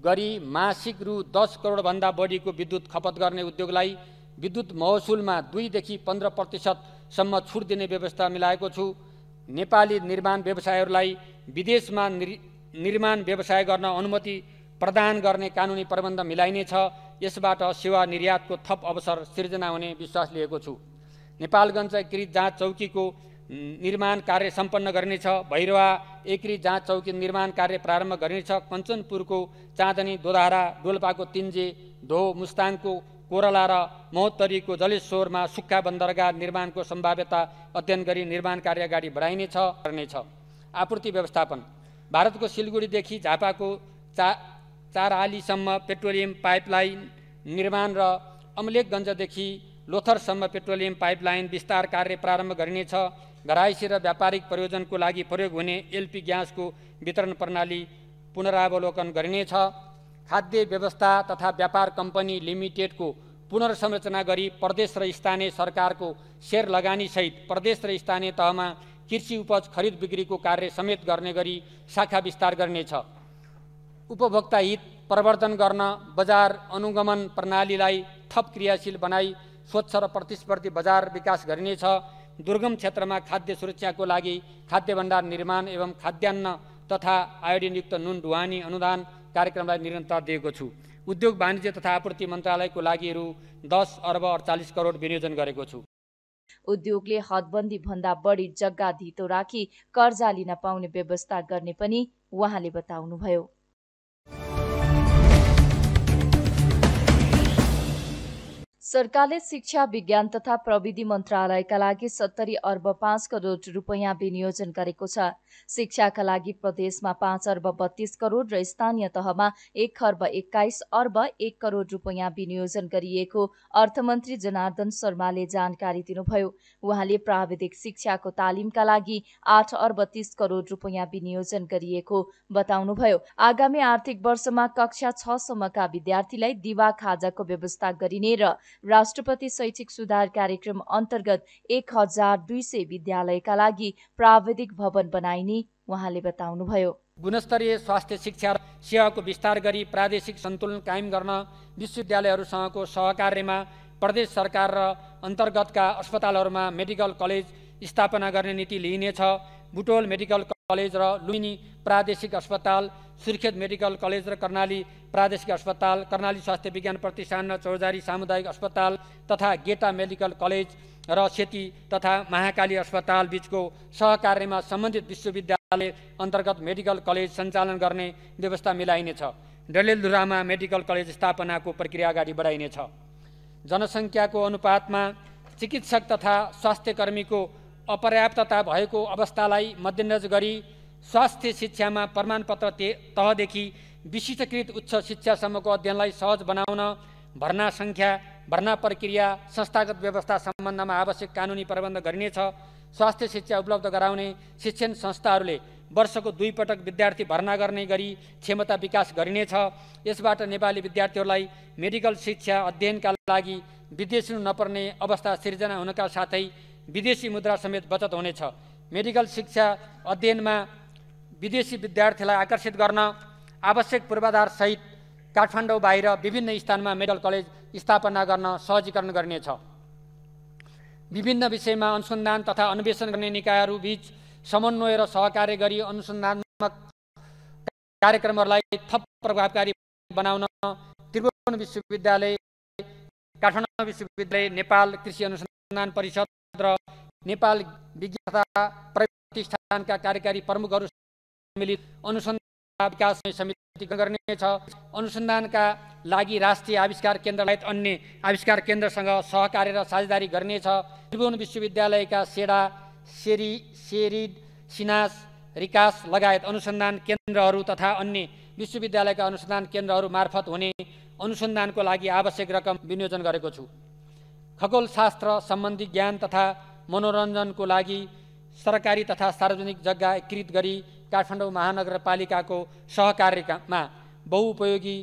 गरी मासिक रु दस करोडभन्दा बढीको विद्युत खपत गर्ने उद्योगलाई विद्युत महसुलमा दुईदेखि पन्ध्र प्रतिशतसम्म छुट दिने व्यवस्था मिलाएको छु। नेपाली निर्माण व्यवसायहरूलाई विदेशमा निर्माण व्यवसाय गर्न अनुमति प्रदान गर्ने कानुनी प्रबन्ध मिलाइनेछ यसबाट सेवा निर्यातको थप अवसर सिर्जना हुने विश्वास लिएको छु। नेपालगञ्ज एकीकृत जाँच चौकीको निर्माण कार्य सम्पन्न गरिनेछ। भैरवा एकीकृत जाँच चौकी निर्माण कार्य प्रारम्भ गरिनेछ। कञ्चनपुरको चाँदनी दोधारा डोल्पाको तिन्जे धो मुस्ताङको कोरला र महोत्तरीको जलेश्वरमा सुक्खा बन्दरगाह निर्माणको सम्भाव्यता अध्ययन गरी निर्माण कार्य अगाडि बढाइनेछ गर्नेछ। आपूर्ति व्यवस्थापन। भारतको सिलगढीदेखि झापाको चा चार आलीसम्म पेट्रोलियम पाइपलाइन निर्माण र अमलेखगञ्जदेखि लोथरसम्म पेट्रोलियम पाइपलाइन विस्तार कार्य प्रारम्भ गरिनेछ। घराइसी र व्यापारिक प्रयोजनको लागि प्रयोग हुने एलपी ग्यासको वितरण प्रणाली पुनरावलोकन गरिनेछ। खाद्य व्यवस्था तथा व्यापार कम्पनी लिमिटेडको पुनर्संरचना गरी प्रदेश र स्थानीय सरकारको सेयर लगानीसहित प्रदेश र स्थानीय तहमा कृषि उपज खरिद बिक्रीको कार्य समेत गर्ने गरी शाखा विस्तार गरिनेछ। उपभोक्ता हित प्रवर्धन गर्न बजार अनुगमन प्रणालीलाई थप क्रियाशील बनाई स्वच्छ र प्रतिस्पर्धी बजार विकास गरिनेछ। दुर्गम क्षेत्रमा खाद्य सुरक्षाको लागि खाद्य भण्डार निर्माण एवं खाद्यान्न तथा आयोडिनयुक्त नुन ढुवानी अनुदान कार्यक्रमलाई निरन्तरता दिएको छु। उद्योग वाणिज्य तथा आपूर्ति मन्त्रालयको लागि रु दस अर्ब अडचालिस करोड विनियोजन गरेको छु। उद्योगले हदबन्दी भन्दा बढी जग्गा धितो राखी कर्जा लिन पाउने व्यवस्था गर्ने पनि उहाँले बताउनुभयो। सरकारले शिक्षा विज्ञान तथा प्रविधि मन्त्रालयका लागि सत्तरी अर्ब पाँच करोड रुपियाँ विनियोजन गरेको छ। शिक्षाका लागि प्रदेशमा पाँच अर्ब बत्तीस करोड र स्थानीय तहमा एक खर्ब एक्काइस अर्ब एक करोड रुपियाँ विनियोजन गरिएको अर्थमन्त्री जनार्दन शर्माले जानकारी दिनुभयो। उहाँले प्राविधिक शिक्षाको तालिमका लागि आठ अर्ब तीस करोड रुपियाँ विनियोजन गरिएको बताउनुभयो। आगामी आर्थिक वर्षमा कक्षा छसम्मका विद्यार्थीलाई दिवा खाजाको व्यवस्था गरिने र राष्ट्रपति शैक्षिक सुधार कार्यक्रम अन्तर्गत एक हजार दुई सय विद्यालयका लागि प्राविधिक भवन बनाइने उहाँले बताउनुभयो। गुणस्तरीय स्वास्थ्य शिक्षा सेवाको विस्तार गरी प्रादेशिक सन्तुलन कायम गर्न विश्वविद्यालयहरूसँगको सहकार्यमा प्रदेश सरकार र अन्तर्गतका अस्पतालहरूमा मेडिकल कलेज स्थापना गर्ने नीति लिइनेछ। बुटोल मेडिकल कलेज र लुम्बिनी प्रादेशिक अस्पताल सुर्खेत मेडिकल कलेज र कर्णाली प्रादेशिक अस्पताल कर्णाली स्वास्थ्य विज्ञान प्रतिष्ठान र चौजारी सामुदायिक अस्पताल तथा गेटा मेडिकल कलेज र सेती तथा महाकाली अस्पताल बिचको सहकार्यमा सम्बन्धित विश्वविद्यालय अन्तर्गत मेडिकल कलेज सञ्चालन गर्ने व्यवस्था मिलाइनेछ। डडेलधुरामा मेडिकल कलेज स्थापनाको प्रक्रिया अगाडि बढाइनेछ। जनसङ्ख्याको अनुपातमा चिकित्सक तथा स्वास्थ्य कर्मीको अपर्याप्तता भएको अवस्थालाई मध्यनजर गरी स्वास्थ्य शिक्षामा प्रमाणपत्र तहदेखि विशिष्टकृत उच्च शिक्षासम्मको अध्ययनलाई सहज बनाउन भर्ना सङ्ख्या भर्ना प्रक्रिया संस्थागत व्यवस्था सम्बन्धमा आवश्यक कानुनी प्रबन्ध गरिनेछ स्वास्थ्य शिक्षा उपलब्ध गराउने शिक्षण संस्थाहरूले वर्षको दुई पटक विद्यार्थी भर्ना गर्ने गरी क्षमता विकास गरिनेछ। यसबाट नेपाली विद्यार्थीहरूलाई मेडिकल शिक्षा अध्ययनका लागि विदेश नपर्ने अवस्था सिर्जना हुनका साथै विदेशी मुद्रा समेत बचत हुनेछ। मेडिकल शिक्षा अध्ययनमा विदेशी विद्यार्थीलाई आकर्षित गर्न आवश्यक पूर्वाधारसहित काठमाडौँ बाहिर विभिन्न स्थानमा मेडिकल कलेज स्थापना गर्न सहजीकरण गरिनेछ। विभिन्न विषयमा अनुसन्धान तथा अन्वेषण गर्ने निकायहरू बिच समन्वय र सहकार्य गरी अनुसन्धात्मक कार्यक्रमहरूलाई थप प्रभावकारी बनाउन त्रिभुवन विश्वविद्यालय काठमाडौँ विश्वविद्यालय नेपाल कृषि अनुसन्धान परिषद र नेपाल विज्ञान तथा प्रतिष्ठानका कार्यकारी प्रमुखहरू सम्मिलित अनुसन्धान विकास समिति गर्नेछ अनुसन्धानका लागि राष्ट्रिय आविष्कार केन्द्र लगायत अन्य आविष्कार केन्द्रसँग सहकार्य र साझेदारी गर्नेछ त्रिभुवन विश्वविद्यालयका सेडा सेरी सेरिड सिनास रिकास लगायत अनुसन्धान केन्द्रहरू तथा अन्य विश्वविद्यालयका अनुसन्धान केन्द्रहरू मार्फत हुने अनुसन्धानको लागि आवश्यक रकम विनियोजन गरेको छु। खगोलशास्त्र सम्बन्धी ज्ञान तथा मनोरञ्जनको लागि सरकारी तथा सार्वजनिक जग्गा एकीकृत गरी काठमाडौँ महानगरपालिकाको सहकार्यमा बहुउपयोगी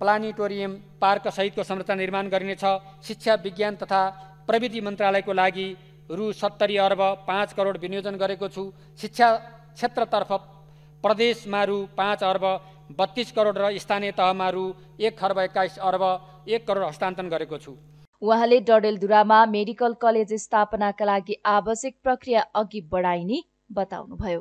प्लानिटोरियम पार्क सहितको संरचना निर्माण गरिनेछ। शिक्षा विज्ञान तथा प्रविधि मन्त्रालयको लागि रु सत्तरी अर्ब पाँच करोड विनियोजन गरेको छु। शिक्षा क्षेत्रतर्फ प्रदेशमा रु पाँच अर्ब बत्तिस करोड र स्थानीय तहमा रु एक खर्ब एक्काइस अर्ब एक करोड हस्तान्तरण गरेको छु। उहाँले डडेलधुरामा मेडिकल कलेज स्थापनाका लागि आवश्यक प्रक्रिया अघि बढाइने बताउनुभयो।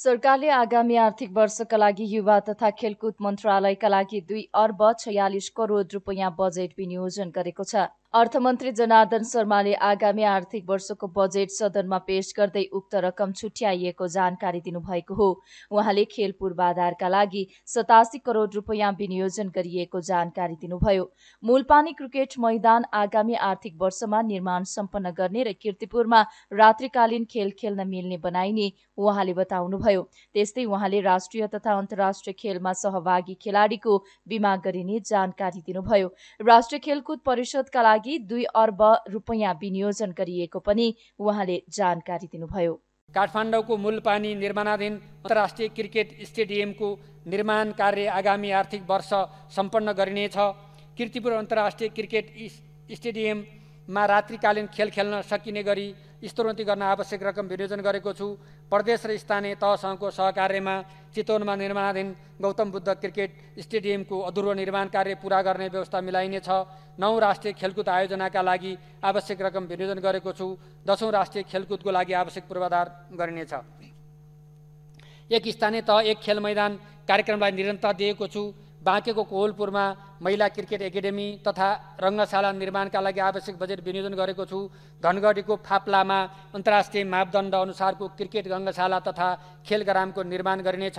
सरकारले आगामी आर्थिक वर्षका लागि युवा तथा खेलकुद मन्त्रालयका लागि दुई अर्ब छयालिस करोड रुपियाँ बजेट विनियोजन गरेको छ। अर्थमन्त्री जनार्दन शर्माले आगामी आर्थिक वर्षको बजेट सदनमा पेश गर्दै उक्त रकम छुट्याइएको जानकारी दिनुभएको हो। उहाँले खेल पूर्वाधारका लागि सतासी करोड रुपियाँ विनियोजन गरिएको जानकारी दिनुभयो। मूलपानी क्रिकेट मैदान आगामी आर्थिक वर्षमा निर्माण सम्पन्न गर्ने र किर्तिपुरमा रात्रिकालीन खेल खेल्न मिल्ने बनाइने उहाँले बताउनुभयो। त्यस्तै उहाँले राष्ट्रिय तथा अन्तर्राष्ट्रिय खेलमा सहभागी खेलाडीको बिमा गरिने जानकारी दिनुभयो। राष्ट्रिय खेलकुद परिषदका लागि दुई अर्ब रुपियाँ विनियोजन गरिएको पनि उहाँले जानकारी दिनुभयो। काठमाडौँको मूलपानी निर्माणाधीन अन्तर्राष्ट्रिय क्रिकेट स्टेडियमको निर्माण कार्य आगामी आर्थिक वर्ष सम्पन्न गरिनेछ। किर्तिपुर अन्तर्राष्ट्रिय क्रिकेट स्टेडियममा रात्रिकालीन खेल खेल्न सकिने गरी स्तरोन्नति गर्न आवश्यक रकम विनियोजन गरेको छु। प्रदेश र स्थानीय तहसँगको सहकार्यमा चितवनमा निर्माणाधीन गौतम बुद्ध क्रिकेट स्टेडियमको अधुरो निर्माण कार्य पुरा गर्ने व्यवस्था मिलाइनेछ। नौ राष्ट्रिय खेलकुद आयोजनाका लागि आवश्यक रकम विनियोजन गरेको छु। दसौँ राष्ट्रिय खेलकुदको लागि आवश्यक पूर्वाधार गरिनेछ। एक स्थानीय तह एक खेल मैदान कार्यक्रमलाई निरन्तरता दिएको छु। बाँकेको कोहलपुरमा महिला क्रिकेट एकाडेमी तथा रङ्गशाला निर्माणका लागि आवश्यक बजेट विनियोजन गरेको छु। धनगढीको फाप्लामा अन्तर्राष्ट्रिय मापदण्ड अनुसारको क्रिकेट रङ्गशाला तथा खेल ग्रामको निर्माण गरिनेछ।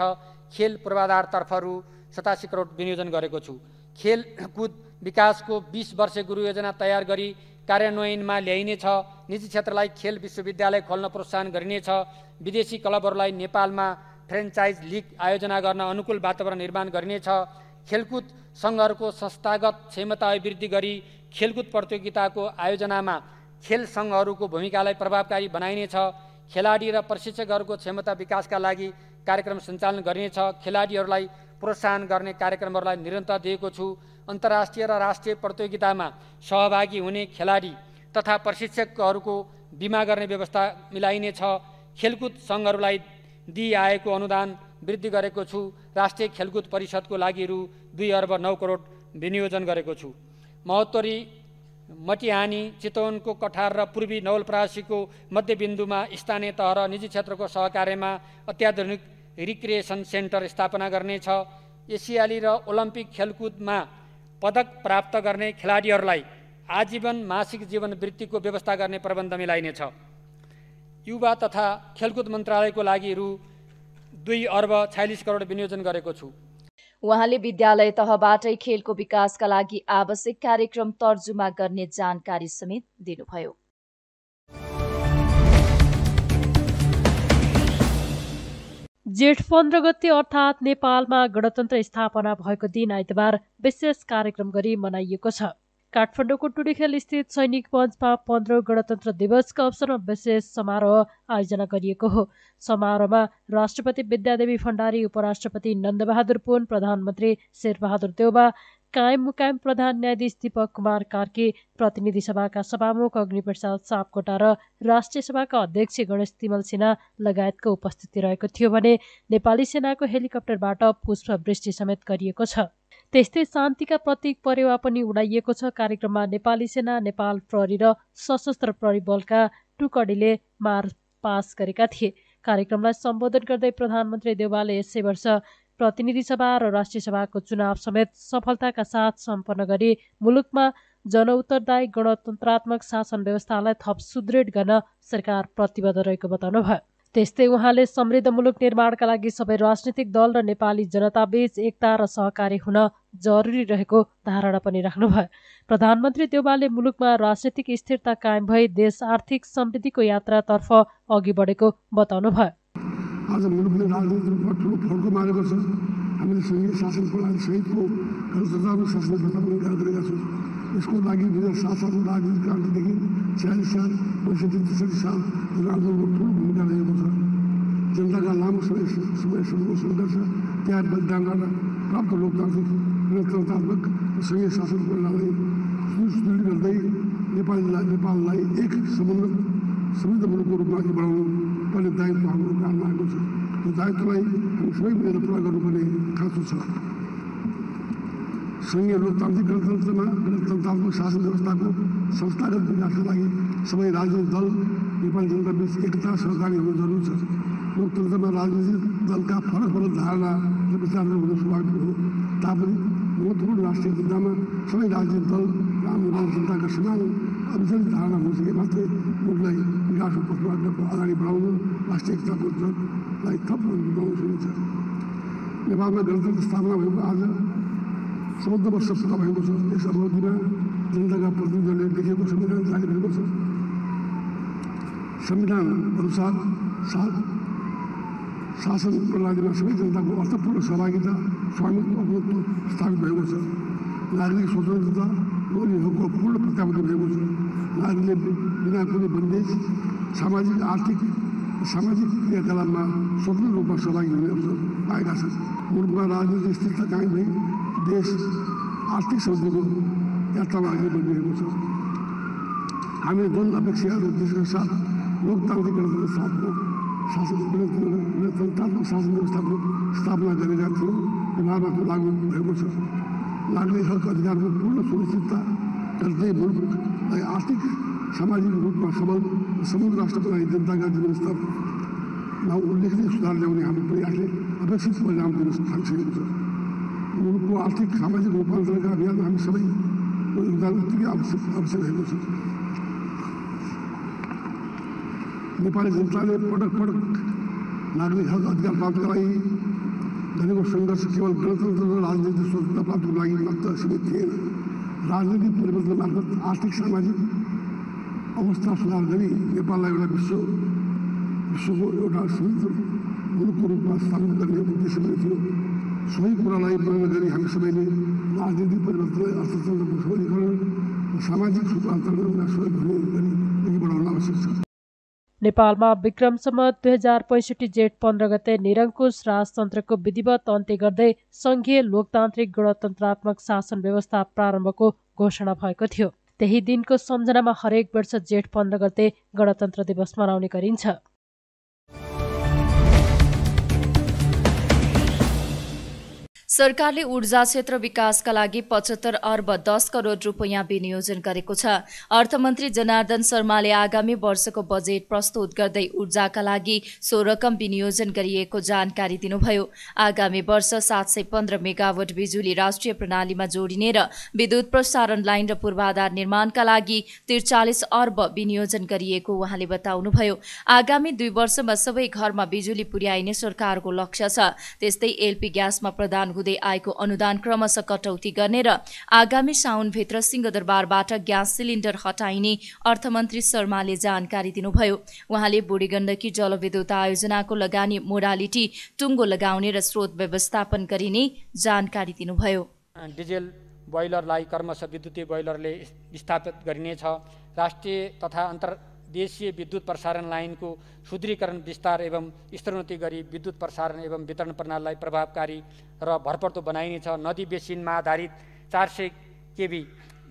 खेल पूर्वाधारतर्फ रु सतासी करोड विनियोजन गरेको छु। खेलकुद विकासको बिस वर्ष गुरु योजना तयार गरी कार्यान्वयनमा ल्याइनेछ। निजी क्षेत्रलाई खेल विश्वविद्यालय खोल्न प्रोत्साहन गरिनेछ। विदेशी क्लबहरूलाई नेपालमा फ्रेन्चाइज लिग आयोजना गर्न अनुकूल वातावरण निर्माण गरिनेछ। खेलकुद सङ्घहरूको संस्थागत क्षमता अभिवृद्धि गरी खेलकुद प्रतियोगिताको आयोजनामा खेल सङ्घहरूको भूमिकालाई प्रभावकारी बनाइनेछ। खेलाडी र प्रशिक्षकहरूको क्षमता विकासका लागि कार्यक्रम सञ्चालन गरिनेछ। खेलाडीहरूलाई प्रोत्साहन गर्ने कार्यक्रमहरूलाई निरन्तर दिएको छु। अन्तर्राष्ट्रिय र राष्ट्रिय प्रतियोगितामा सहभागी हुने खेलाडी तथा प्रशिक्षकहरूको बिमा गर्ने व्यवस्था मिलाइनेछ। खेलकुद सङ्घहरूलाई दिइआएको अनुदान वृद्धि गरेको छु। राष्ट्रिय खेलकुद परिषदको लागि रु दुई अर्ब नौ करोड विनियोजन गरेको छु। महोत्तरी मटिहानी चितवनको कठार र पूर्वी नवलपरासीको मध्यबिन्दुमा स्थानीय तह र निजी क्षेत्रको सहकार्यमा अत्याधुनिक रिक्रिएसन सेन्टर स्थापना गर्नेछ। एसियाली र ओलम्पिक खेलकुदमा पदक प्राप्त गर्ने खेलाडीहरूलाई आजीवन मासिक जीवन वृत्तिको व्यवस्था गर्ने प्रबन्ध मिलाइनेछ। युवा तथा खेलकुद मन्त्रालयको लागि रु दुई अर्ब छयालिस करोड विनियोजन गरेको छु। उहाँले विद्यालय तहबाटै खेलको विकासका लागि आवश्यक कार्यक्रम तर्जुमा गर्ने जानकारी समेत दिनुभयो। जेठ पन्ध्र गते अर्थात् नेपालमा गणतन्त्र स्थापना भएको दिन आइतबार विशेष कार्यक्रम गरी मनाइएको छ। काठमाडौँको टुडीखेल स्थित सैनिक मञ्चमा पन्ध्र गणतन्त्र दिवसका अवसरमा विशेष समारोह आयोजना गरिएको हो। समारोहमा राष्ट्रपति विद्यादेवी भण्डारी उपराष्ट्रपति नन्दबहादुर पुन प्रधानमन्त्री शेरबहादुर देउबा कायम मुकायम प्रधान न्यायाधीश दीपक कुमार कार्की प्रतिनिधि सभाका सभामुख अग्निप्रसाद सापकोटा र राष्ट्रिय सभाका अध्यक्ष गणेश तिमल सिन्हा लगायतको उपस्थिति रहेको थियो भने नेपाली सेनाको हेलिकप्टरबाट पुष्प वृष्टि समेत गरिएको छ। त्यस्तै शान्तिका प्रतीक परेवा पनि उडाइएको छ। कार्यक्रममा नेपाली सेना नेपाल प्रहरी र सशस्त्र प्रहरी बलका टुकडीले मार पास गरेका थिए। कार्यक्रमलाई सम्बोधन गर्दै प्रधानमन्त्री देवालले यसै वर्ष प्रतिनिधि सभा र राष्ट्रिय सभाको चुनाव समेत सफलताका साथ सम्पन्न गरी मुलुकमा जनउत्तरदायी गणतन्त्रात्मक शासन व्यवस्थालाई थप सुदृढ गर्न सरकार प्रतिबद्ध रहेको बताउनुभयो। त्यस्तै उहाँले समृद्ध मुलुक निर्माणका लागि सबै राजनीतिक दल र नेपाली जनताबीच एकता र सहकारी हुन जरुरी रहेको धारणा पनि राख्नुभयो। प्रधानमन्त्री देउबाले मुलुकमा राजनीतिक स्थिरता कायम भई देश आर्थिक समृद्धिको यात्रातर्फ अघि बढेको बताउनुभयो। आज मुलुकले ठुलो फड्को मारेको छ। हामीले सङ्घीय शासन प्रणाली सहितको गणतन्त्रात्मक शासन गरेका छौँ। यसको लागि हजार सात सालको राजनीतिक क्रान्तिदेखि साल पैँसठी त्रिसठी साल आन्दोलनको ठुलो भूमिका रहेको छ जनताका लामो समय समयसम्मको सङ्घर्ष त्याग बलिदानबाट प्राप्त लोकतान्त्रिक गणतन्त्रात्मक सङ्घीय शासन प्रणालीलाई सुदृढ गर्दै नेपालीलाई नेपाललाई एक समुन्नत समृद्ध मुलुकको रूपमा अघि बढाउनु पर्ने दायित्व हाम्रो काममा आएको छ त्यो दायित्वलाई हामी सबै मिलेर पुरा गर्नुपर्ने खाँचो छ सङ्घीय लोकतान्त्रिक गणतन्त्रमा गणतन्त्रात्मक शासन व्यवस्थाको संस्थागत विकासका लागि सबै राजनीतिक दल नेपाली जनता बिच एकता सहकारी हुनु जरुरी छ। लोकतन्त्रमा राजनीतिक दलका फरक फरक धारणा र विचारहरू हुनु स्वाभाविक हो। तापनि महत्त्वपूर्ण राष्ट्रिय मुद्दामा सबै राजनीतिक दल र आम जनताका समान अविचलित धारणा हुन सके मात्रै मुलुकलाई विकासको पथबाट अगाडि बढाउनु राष्ट्रिय एकताको जगलाई थप बनाउन सकिन्छ। नेपालमा गणतन्त्र स्थापना भएको आज चौध वर्ष पुरा भएको छ यस अवधिमा जनताका प्रतिनिधिहरूले देखेको संविधान जारी भएको छ संविधान अनुसार सा शासन प्रणालीमा सबै जनताको अर्थपूर्ण सहभागिता स्वामित्व स्थापित भएको छ नागरिक स्वतन्त्रता उनीहरूको पूर्ण प्रत्यावर्तन भएको छ नारीले बिना कुनै बन्देज सामाजिक आर्थिक सामाजिक क्रियाकलापमा स्वतन्त्र रूपमा सहभागी हुने अवसर पाएका छन् मुलुकमा राजनीतिक स्थिरता कायम भई देश आर्थिक समृद्धिको यात्रामा अघि बढिरहेको छ हामीले जुन अपेक्षा र उद्देश्यका साथ लोकतान्त्रिक साथको शासन गणतन्त्रात्मक शासन व्यवस्थाको स्थापना गरेका थियौँ व्यवहारमा लागू भएको छ नागरिकहरूको अधिकारको पूर्ण सुनिश्चितता गर्दै मुलुकलाई आर्थिक सामाजिक रूपमा सबल समृद्ध राष्ट्रको लागि जनताका जीवनस्तरमा उल्लेखनीय सुधार ल्याउने हाम्रो प्रयासले अपेक्षित परिणाम दिन थालिसकेको छ मुलुकको आर्थिक सामाजिक रूपान्तरणका अभियानमा हामी सबै योगदान उत्तिकै आवश्यक आवश्यक रहेको छ नेपाली जनताले पटक पटक नागरिकहरूको अधिकार प्राप्तका लागि गरेको सङ्घर्ष केवल गणतन्त्र र राजनीतिक स्वतन्त्रता प्राप्तिको लागि मात्र सीमित थिएन राजनीतिक परिवर्तन मार्फत आर्थिक सामाजिक अवस्था सुधार गरी नेपाललाई एउटा विश्व विश्वको एउटा समृद्ध मुलुकको रूपमा स्थापित गर्ने उद्देश्य पनि थियो सोही कुरालाई वर्णन गरी हामी सबैले राजनीतिक परिवर्तनलाई अर्थतन्त्रको सबलीकरण र सामाजिक रूपान्तरणमा सहयोग हुने गरी अघि बढाउन आवश्यक छ नेपालमा विक्रमसम्म दुई हजार पैँसठी जेठ पन्ध्र गते निरङ्कुश राजतन्त्रको विधिवत अन्त्य गर्दै सङ्घीय लोकतान्त्रिक गणतन्त्रात्मक शासन व्यवस्था प्रारम्भको घोषणा भएको थियो। त्यही दिनको सम्झनामा हरेक वर्ष जेठ पन्ध्र गते गणतन्त्र दिवस मनाउने गरिन्छ। सरकारले ऊर्जा क्षेत्र विकासका लागि पचहत्तर अर्ब दस करोड रुपियाँ विनियोजन गरेको छ। अर्थमन्त्री जनार्दन शर्माले आगामी वर्षको बजेट प्रस्तुत गर्दै ऊर्जाका लागि सो रकम विनियोजन गरिएको जानकारी दिनुभयो। आगामी वर्ष सात सय पन्ध्र मेगावट बिजुली राष्ट्रिय प्रणालीमा जोडिने र विद्युत प्रसारण लाइन र पूर्वाधार निर्माणका लागि त्रिचालिस अर्ब विनियोजन गरिएको उहाँले बताउनुभयो। आगामी दुई वर्षमा सबै घरमा बिजुली पुर्याइने सरकारको लक्ष्य छ। त्यस्तै एलपी ग्यासमा प्रदान हुँदै आएको अनुदान क्रमशः कटौती गर्ने र आगामी साउनभित्र सिंहदरबारबाट ग्यास सिलिन्डर हटाइने अर्थमन्त्री शर्माले जानकारी दिनुभयो। उहाँले बुढी गण्डकी जलविद्युत आयोजनाको लगानी मोडालिटी टुङ्गो लगाउने र स्रोत व्यवस्थापन गरिने जानकारी दिनुभयो। डिजेल बोइलरलाई क्रमशः विद्युतीय बोइलरले स्थापित गरिनेछ। राष्ट्रिय तथा अन्तर देशीय विद्युत प्रसारण लाइनको सुदृढीकरण विस्तार एवं स्तरोन्नति गरी विद्युत प्रसारण एवं वितरण प्रणालीलाई प्रभावकारी र भरपर्दो बनाइनेछ। नदी बेसिनमा आधारित चार सय केबी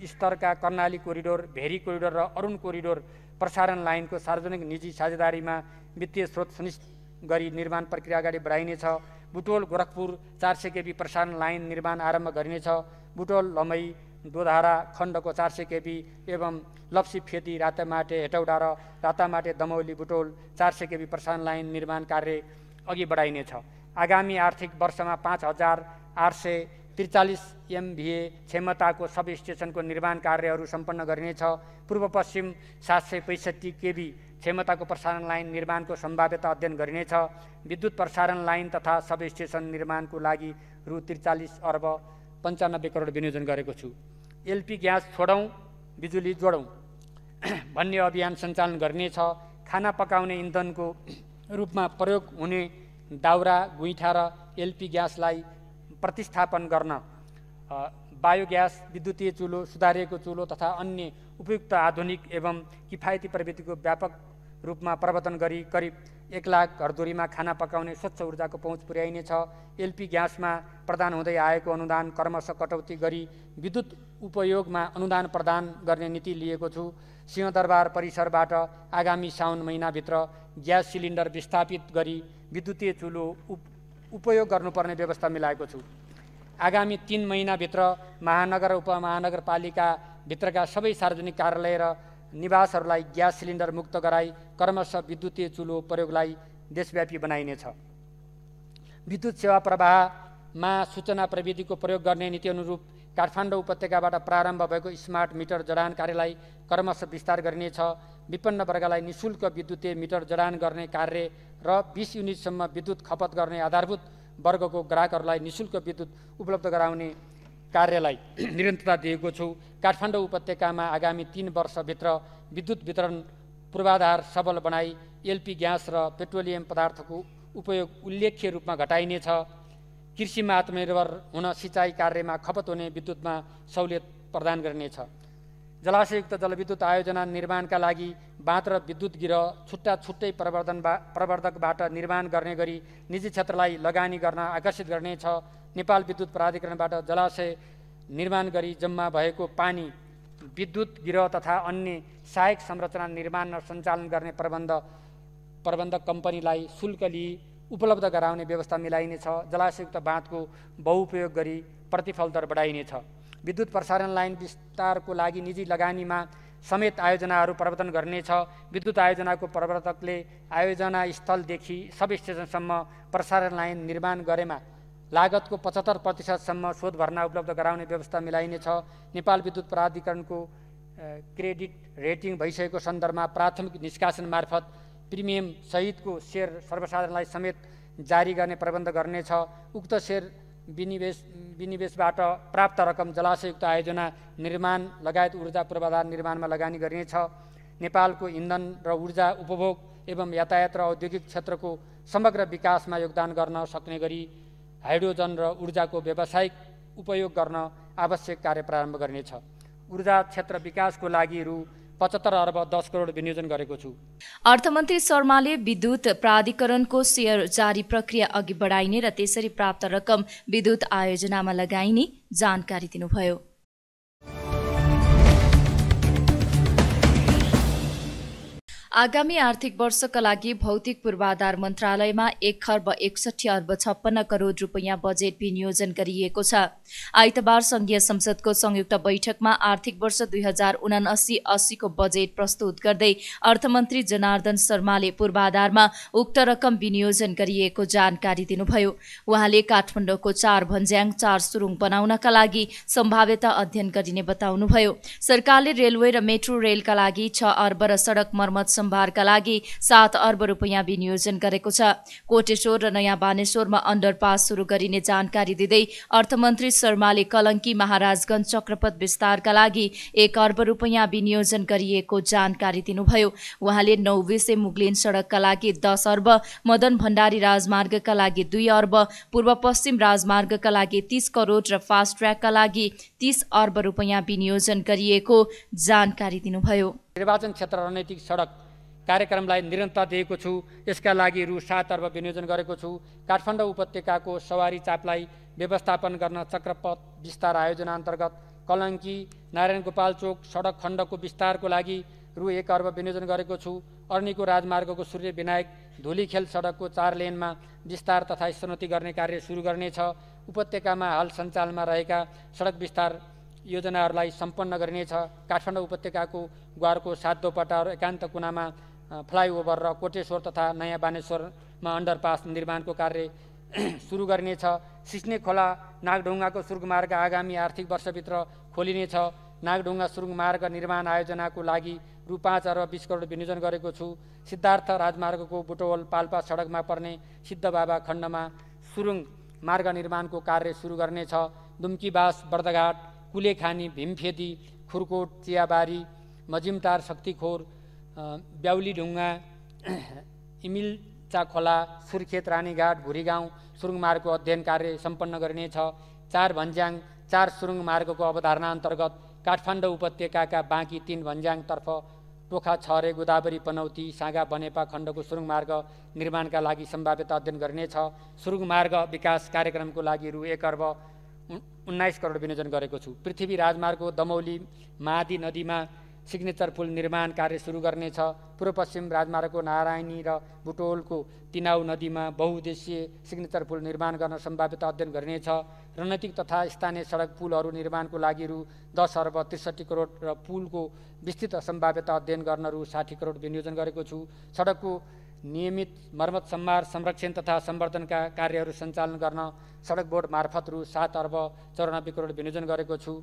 स्तरका कर्णाली कोरिडोर भेरी कोरिडोर र अरुण कोरिडोर प्रसारण लाइनको सार्वजनिक निजी साझेदारीमा वित्तीय स्रोत सुनिश्चित गरी निर्माण प्रक्रिया अगाडि बढाइनेछ। बुटोल गोरखपुर चार सय केबी प्रसारण लाइन निर्माण आरम्भ गरिनेछ। बुटोल लमई दोधारा खण्डको चार सय केबी एवं लप्सी फेदी रातामाटे हेटौडा र रातामाटे दमौली बुटोल चार सय केबी प्रसारण लाइन निर्माण कार्य अघि बढाइनेछ। आगामी आर्थिक वर्षमा पाँच हजार आठ सय त्रिचालिस एमभिए क्षमताको सब स्टेसनको निर्माण कार्यहरू सम्पन्न गरिनेछ। पूर्व पश्चिम सात सय पैँसठी केबी क्षमताको प्रसारण लाइन निर्माणको सम्भाव्यता अध्ययन गरिनेछ। विद्युत प्रसारण लाइन तथा सब स्टेसन निर्माणको लागि रु त्रिचालिस अर्ब पन्चानब्बे करोड विनियोजन गरेको छु। एलपी ग्यास छोडौँ बिजुली जोडौँ। [CLEARS THROAT] भन्ने अभियान सञ्चालन गरिनेछ खाना पकाउने इन्धनको रूपमा प्रयोग हुने दाउरा गुइठा र एलपी ग्यासलाई प्रतिस्थापन गर्न बायोग्यास विद्युतीय चुलो सुधारिएको चुलो तथा अन्य उपयुक्त आधुनिक एवं किफायती प्रविधिको व्यापक रूपमा प्रवर्तन गरी करिब एक लाख घरधुरीमा खाना पकाउने स्वच्छ ऊर्जाको पहुँच पुर्याइनेछ एलपी ग्यासमा प्रदान हुँदै आएको अनुदान क्रमशः कटौती गरी विद्युत उपयोगमा अनुदान प्रदान गर्ने नीति लिएको छु। सिंहदरबार परिसरबाट आगामी साउन महिनाभित्र ग्यास सिलिन्डर विस्थापित गरी विद्युतीय चुलो उप उपयोग गर्नुपर्ने व्यवस्था मिलाएको छु। आगामी तिन महिनाभित्र महानगर उपमहानगरपालिकाभित्रका सबै सार्वजनिक कार्यालय र निवासहरूलाई ग्यास सिलिन्डर मुक्त गराई क्रमशः विद्युतीय चुलो प्रयोगलाई देशव्यापी बनाइनेछ। विद्युत सेवा प्रवाहमा सूचना प्रविधिको प्रयोग गर्ने नीति अनुरूप काठमाडौँ उपत्यकाबाट प्रारम्भ भएको स्मार्ट मिटर जडान कार्यलाई क्रमशः विस्तार गरिनेछ। विपन्न वर्गलाई निशुल्क विद्युतीय मिटर जडान गर्ने कार्य र बिस युनिटसम्म विद्युत खपत गर्ने आधारभूत वर्गको ग्राहकहरूलाई निशुल्क विद्युत उपलब्ध गराउने कार्यलाई निरन्तरता दिएको छु। काठमाडौँ उपत्यकामा आगामी तिन वर्षभित्र विद्युत वितरण पूर्वाधार सबल बनाई एलपी ग्यास र पेट्रोलियम पदार्थको उपयोग उल्लेख्य रूपमा घटाइनेछ कृषिमा आत्मनिर्भर हुन सिँचाइ कार्यमा खपत हुने विद्युतमा सहुलियत प्रदान गरिनेछ। जलाशयुक्त जलविद्युत आयोजना निर्माणका लागि बाँध र विद्युत गिरह छुट्टा छुट्टै प्रवर्धन प्रवर्धकबाट निर्माण गर्ने गरी निजी क्षेत्रलाई लगानी गर्न आकर्षित गर्नेछ। नेपाल विद्युत प्राधिकरणबाट जलाशय निर्माण गरी जम्मा भएको पानी विद्युत गिरह तथा अन्य सहायक संरचना निर्माण र सञ्चालन गर्ने प्रबन्ध प्रबन्धक कम्पनीलाई शुल्क लिई उपलब्ध गराउने व्यवस्था मिलाइनेछ। जलाशयुक्त बाँधको बहुपयोग गरी प्रतिफल दर बढाइनेछ। विद्युत प्रसारण लाइन विस्तारको लागि निजी लगानीमा समेत आयोजनाहरू प्रवर्तन गर्नेछ। विद्युत आयोजनाको प्रवर्तकले आयोजना स्थलदेखि सब स्टेसनसम्म प्रसारण लाइन निर्माण गरेमा लागतको पचहत्तर प्रतिशतसम्म शोध भर्ना उपलब्ध गराउने व्यवस्था मिलाइनेछ। नेपाल विद्युत प्राधिकरणको क्रेडिट रेटिङ भइसकेको सन्दर्भमा प्राथमिक निष्कासन मार्फत प्रिमियम सहितको सेयर सर्वसाधारणलाई समेत जारी गर्ने प्रबन्ध गर्नेछ। उक्त सेयर विनिवेश विनिवेशबाट प्राप्त रकम जलाशयुक्त आयोजना निर्माण लगायत ऊर्जा पूर्वाधार निर्माणमा लगानी गरिनेछ। नेपालको इन्धन र ऊर्जा उपभोग एवं यातायात र औद्योगिक क्षेत्रको समग्र विकासमा योगदान गर्न सक्ने गरी हाइड्रोजन र ऊर्जाको व्यावसायिक उपयोग गर्न आवश्यक कार्य प्रारम्भ गरिनेछ। ऊर्जा क्षेत्र विकासको लागि रु पचहत्तर अर्ब दस करोड विनियोजन गरेको छु। अर्थमन्त्री शर्माले विद्युत प्राधिकरणको सेयर जारी प्रक्रिया अघि बढाइने र त्यसरी प्राप्त रकम विद्युत आयोजनामा लगाइने जानकारी दिनुभयो। आगामी आर्थिक वर्षका लागि भौतिक पूर्वाधार मन्त्रालयमा एक खर्ब एकसठी अर्ब छप्पन्न करोड रुपियाँ बजेट विनियोजन गरिएको छ। आइतबार संघीय संसदको संयुक्त बैठकमा आर्थिक वर्ष दुई हजार उनासी अस्सीको बजेट प्रस्तुत गर्दै अर्थमन्त्री जनार्दन शर्माले पूर्वाधारमा उक्त रकम विनियोजन गरिएको जानकारी दिनुभयो। उहाँले काठमाडौँको चार भन्ज्याङ चार सुरुङ बनाउनका लागि सम्भाव्यता अध्ययन गरिने बताउनुभयो। सरकारले रेलवे र मेट्रो रेलका लागि छ अर्ब र सडक मर्मत सम्भारका लागि सात अर्ब रुपियाँ विनियोजन गरेको छ। कोटेश्वर र नयाँ बानेश्वरमा अन्डरपास सुरु गरिने जानकारी दिँदै अर्थमन्त्री शर्माले कलङ्की महाराजगञ्ज चक्रपथ विस्तारका लागि एक अर्ब रुपियाँ विनियोजन गरिएको जानकारी दिनुभयो। उहाँले नौ विसे मुगलिन सडकका लागि दस अर्ब मदन भण्डारी राजमार्गका लागि दुई अर्ब पूर्व पश्चिम राजमार्गका लागि तीस करोड र फास्ट ट्र्याकका लागि तीस अर्ब रुपियाँ विनियोजन गरिएको जानकारी दिनुभयो। निर्वाचन क्षेत्र रणनीतिक सडक कार्यक्रमलाई निरन्तरता दिएको छु। यसका लागि रु. सात अर्ब विनियोजन गरेको छु। काठमाडौँ उपत्यकाको सवारी चापलाई व्यवस्थापन गर्न चक्रपथ विस्तार आयोजना अन्तर्गत कलङ्की नारायण गोपाल चोक सडक खण्डको विस्तारको लागि रु. एक अर्ब विनियोजन गरेको छु। अर्नीको राजमार्गको सूर्य विनायक धुलीखेल सडकको चार लेनमा विस्तार तथा स्तोन्नति गर्ने कार्य सुरु गर्नेछ। उपत्यकामा हाल सञ्चालनमा रहेका सडक विस्तार योजनाहरूलाई सम्पन्न गरिनेछ। काठमाडौँ उपत्यकाको ग्वारको सात दोपट्टा र एकान्त कुनामा फ्लाइओभर र कोटेश्वर तथा नयाँ बानेश्वरमा अन्डरपास निर्माणको कार्य [CLEARS THROAT] सुरु गरिनेछ। सिस्ने खोला नागढुङ्गाको सुर्गमार्ग आगामी आर्थिक वर्षभित्र खोलिनेछ। नागढुङ्गा सुरुङमार्ग निर्माण आयोजनाको लागि रु पाँच अर्ब बिस करोड विनियोजन गरेको छु। सिद्धार्थ राजमार्गको बुटवल पाल्पा सडकमा पर्ने सिद्ध बाबा खण्डमा सुरुङ मार्ग निर्माणको कार्य सुरु गर्नेछ। दुम्कीबास बर्दघाट कुलेखानी भीमफेदी खुरकोट चियाबारी मजिमटार शक्तिखोर ढुङ्गा [CLEARS THROAT] इमिल्चा खोला सुर्खेत रानीघाट भुरीगाउँ सुरुङ मार्गको अध्ययन कार्य सम्पन्न गरिनेछ। चार भन्ज्याङ चार सुरुङ मार्गको अवधारणा अन्तर्गत काठमाडौँ उपत्यकाका बाँकी तिन भन्ज्याङतर्फ टोखा छरे गोदावरी पनौती सागा बनेपा खण्डको सुरुङ मार्ग निर्माणका लागि सम्भाव्यता अध्ययन गरिनेछ। सुरुङ मार्ग विकास कार्यक्रमको लागि रु एक अर्ब उन्नाइस करोड विनियोजन गरेको छु। पृथ्वी राजमार्गको दमौली महादी नदीमा सिग्नेचर पुल निर्माण कार्य सुरु गर्नेछ। पूर्व पश्चिम राजमार्गको नारायणी र बुटोलको तिनाउ नदीमा बहुउद्देश्य सिग्नेचर पुल निर्माण गर्न सम्भाव्यता अध्ययन गरिनेछ। रणनीतिक तथा स्थानीय सडक पुलहरू निर्माणको लागि रु दस अर्ब त्रिसठी करोड र पुलको विस्तृत सम्भाव्यता अध्ययन गर्न रु साठी करोड विनियोजन गरेको छु। सडकको नियमित मर्मत सम्मार संरक्षण तथा सम्वर्धनका कार्यहरू सञ्चालन गर्न सडक बोर्ड मार्फत रु सात अर्ब चौरानब्बे करोड विनियोजन गरेको छु।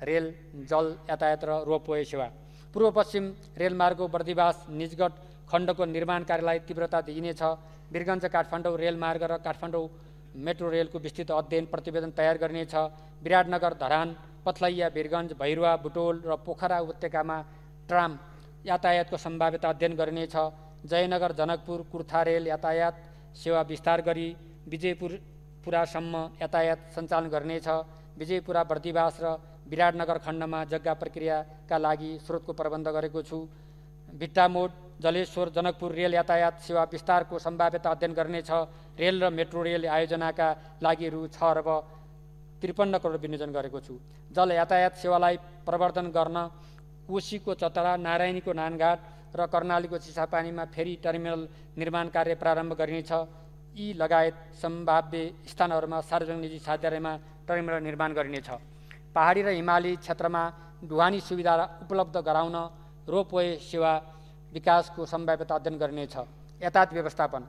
रेल जल यातायात र रोपवे सेवा। पूर्व पश्चिम रेलमार्गको बर्दिवास निजगढ खण्डको निर्माण कार्यलाई तीव्रता दिइनेछ। वीरगञ्ज काठमाडौँ रेलमार्ग र काठमाडौँ मेट्रो रेलको विस्तृत अध्ययन प्रतिवेदन तयार गरिनेछ। विराटनगर धरान पथलैया वीरगञ्ज भैरुवा बुटोल र पोखरा उपत्यकामा ट्राम यातायातको सम्भाव्यता अध्ययन गरिनेछ। जयनगर जनकपुर कुर्था रेल यातायात सेवा विस्तार गरी विजयपुर पुरासम्म यातायात सञ्चालन गरिनेछ। विजयपुरा बर्दिवास र विराटनगर खण्डमा जग्गा प्रक्रियाका लागि स्रोतको प्रबन्ध गरेको छु। भिट्टामोड जलेश्वर जनकपुर रेल यातायात सेवा विस्तारको सम्भाव्यता अध्ययन गर्नेछ। रेल र मेट्रो रेल आयोजनाका लागि रु छ अर्ब त्रिपन्न करोड विनियोजन गरेको छु। जल यातायात सेवालाई प्रवर्धन गर्न कोशीको चतरा नारायणीको नानघाट र कर्णालीको चिसापानीमा फेरि टर्मिनल निर्माण कार्य प्रारम्भ गरिनेछ। यी लगायत सम्भाव्य स्थानहरूमा सार्वजनिक निजी साझेदारीमा टर्मिनल निर्माण गरिनेछ। पहाडी र हिमाली क्षेत्रमा ढुवानी सुविधा उपलब्ध गराउन रोपवे सेवा विकासको सम्भाव्यता अध्ययन गरिनेछ। यातायात व्यवस्थापन।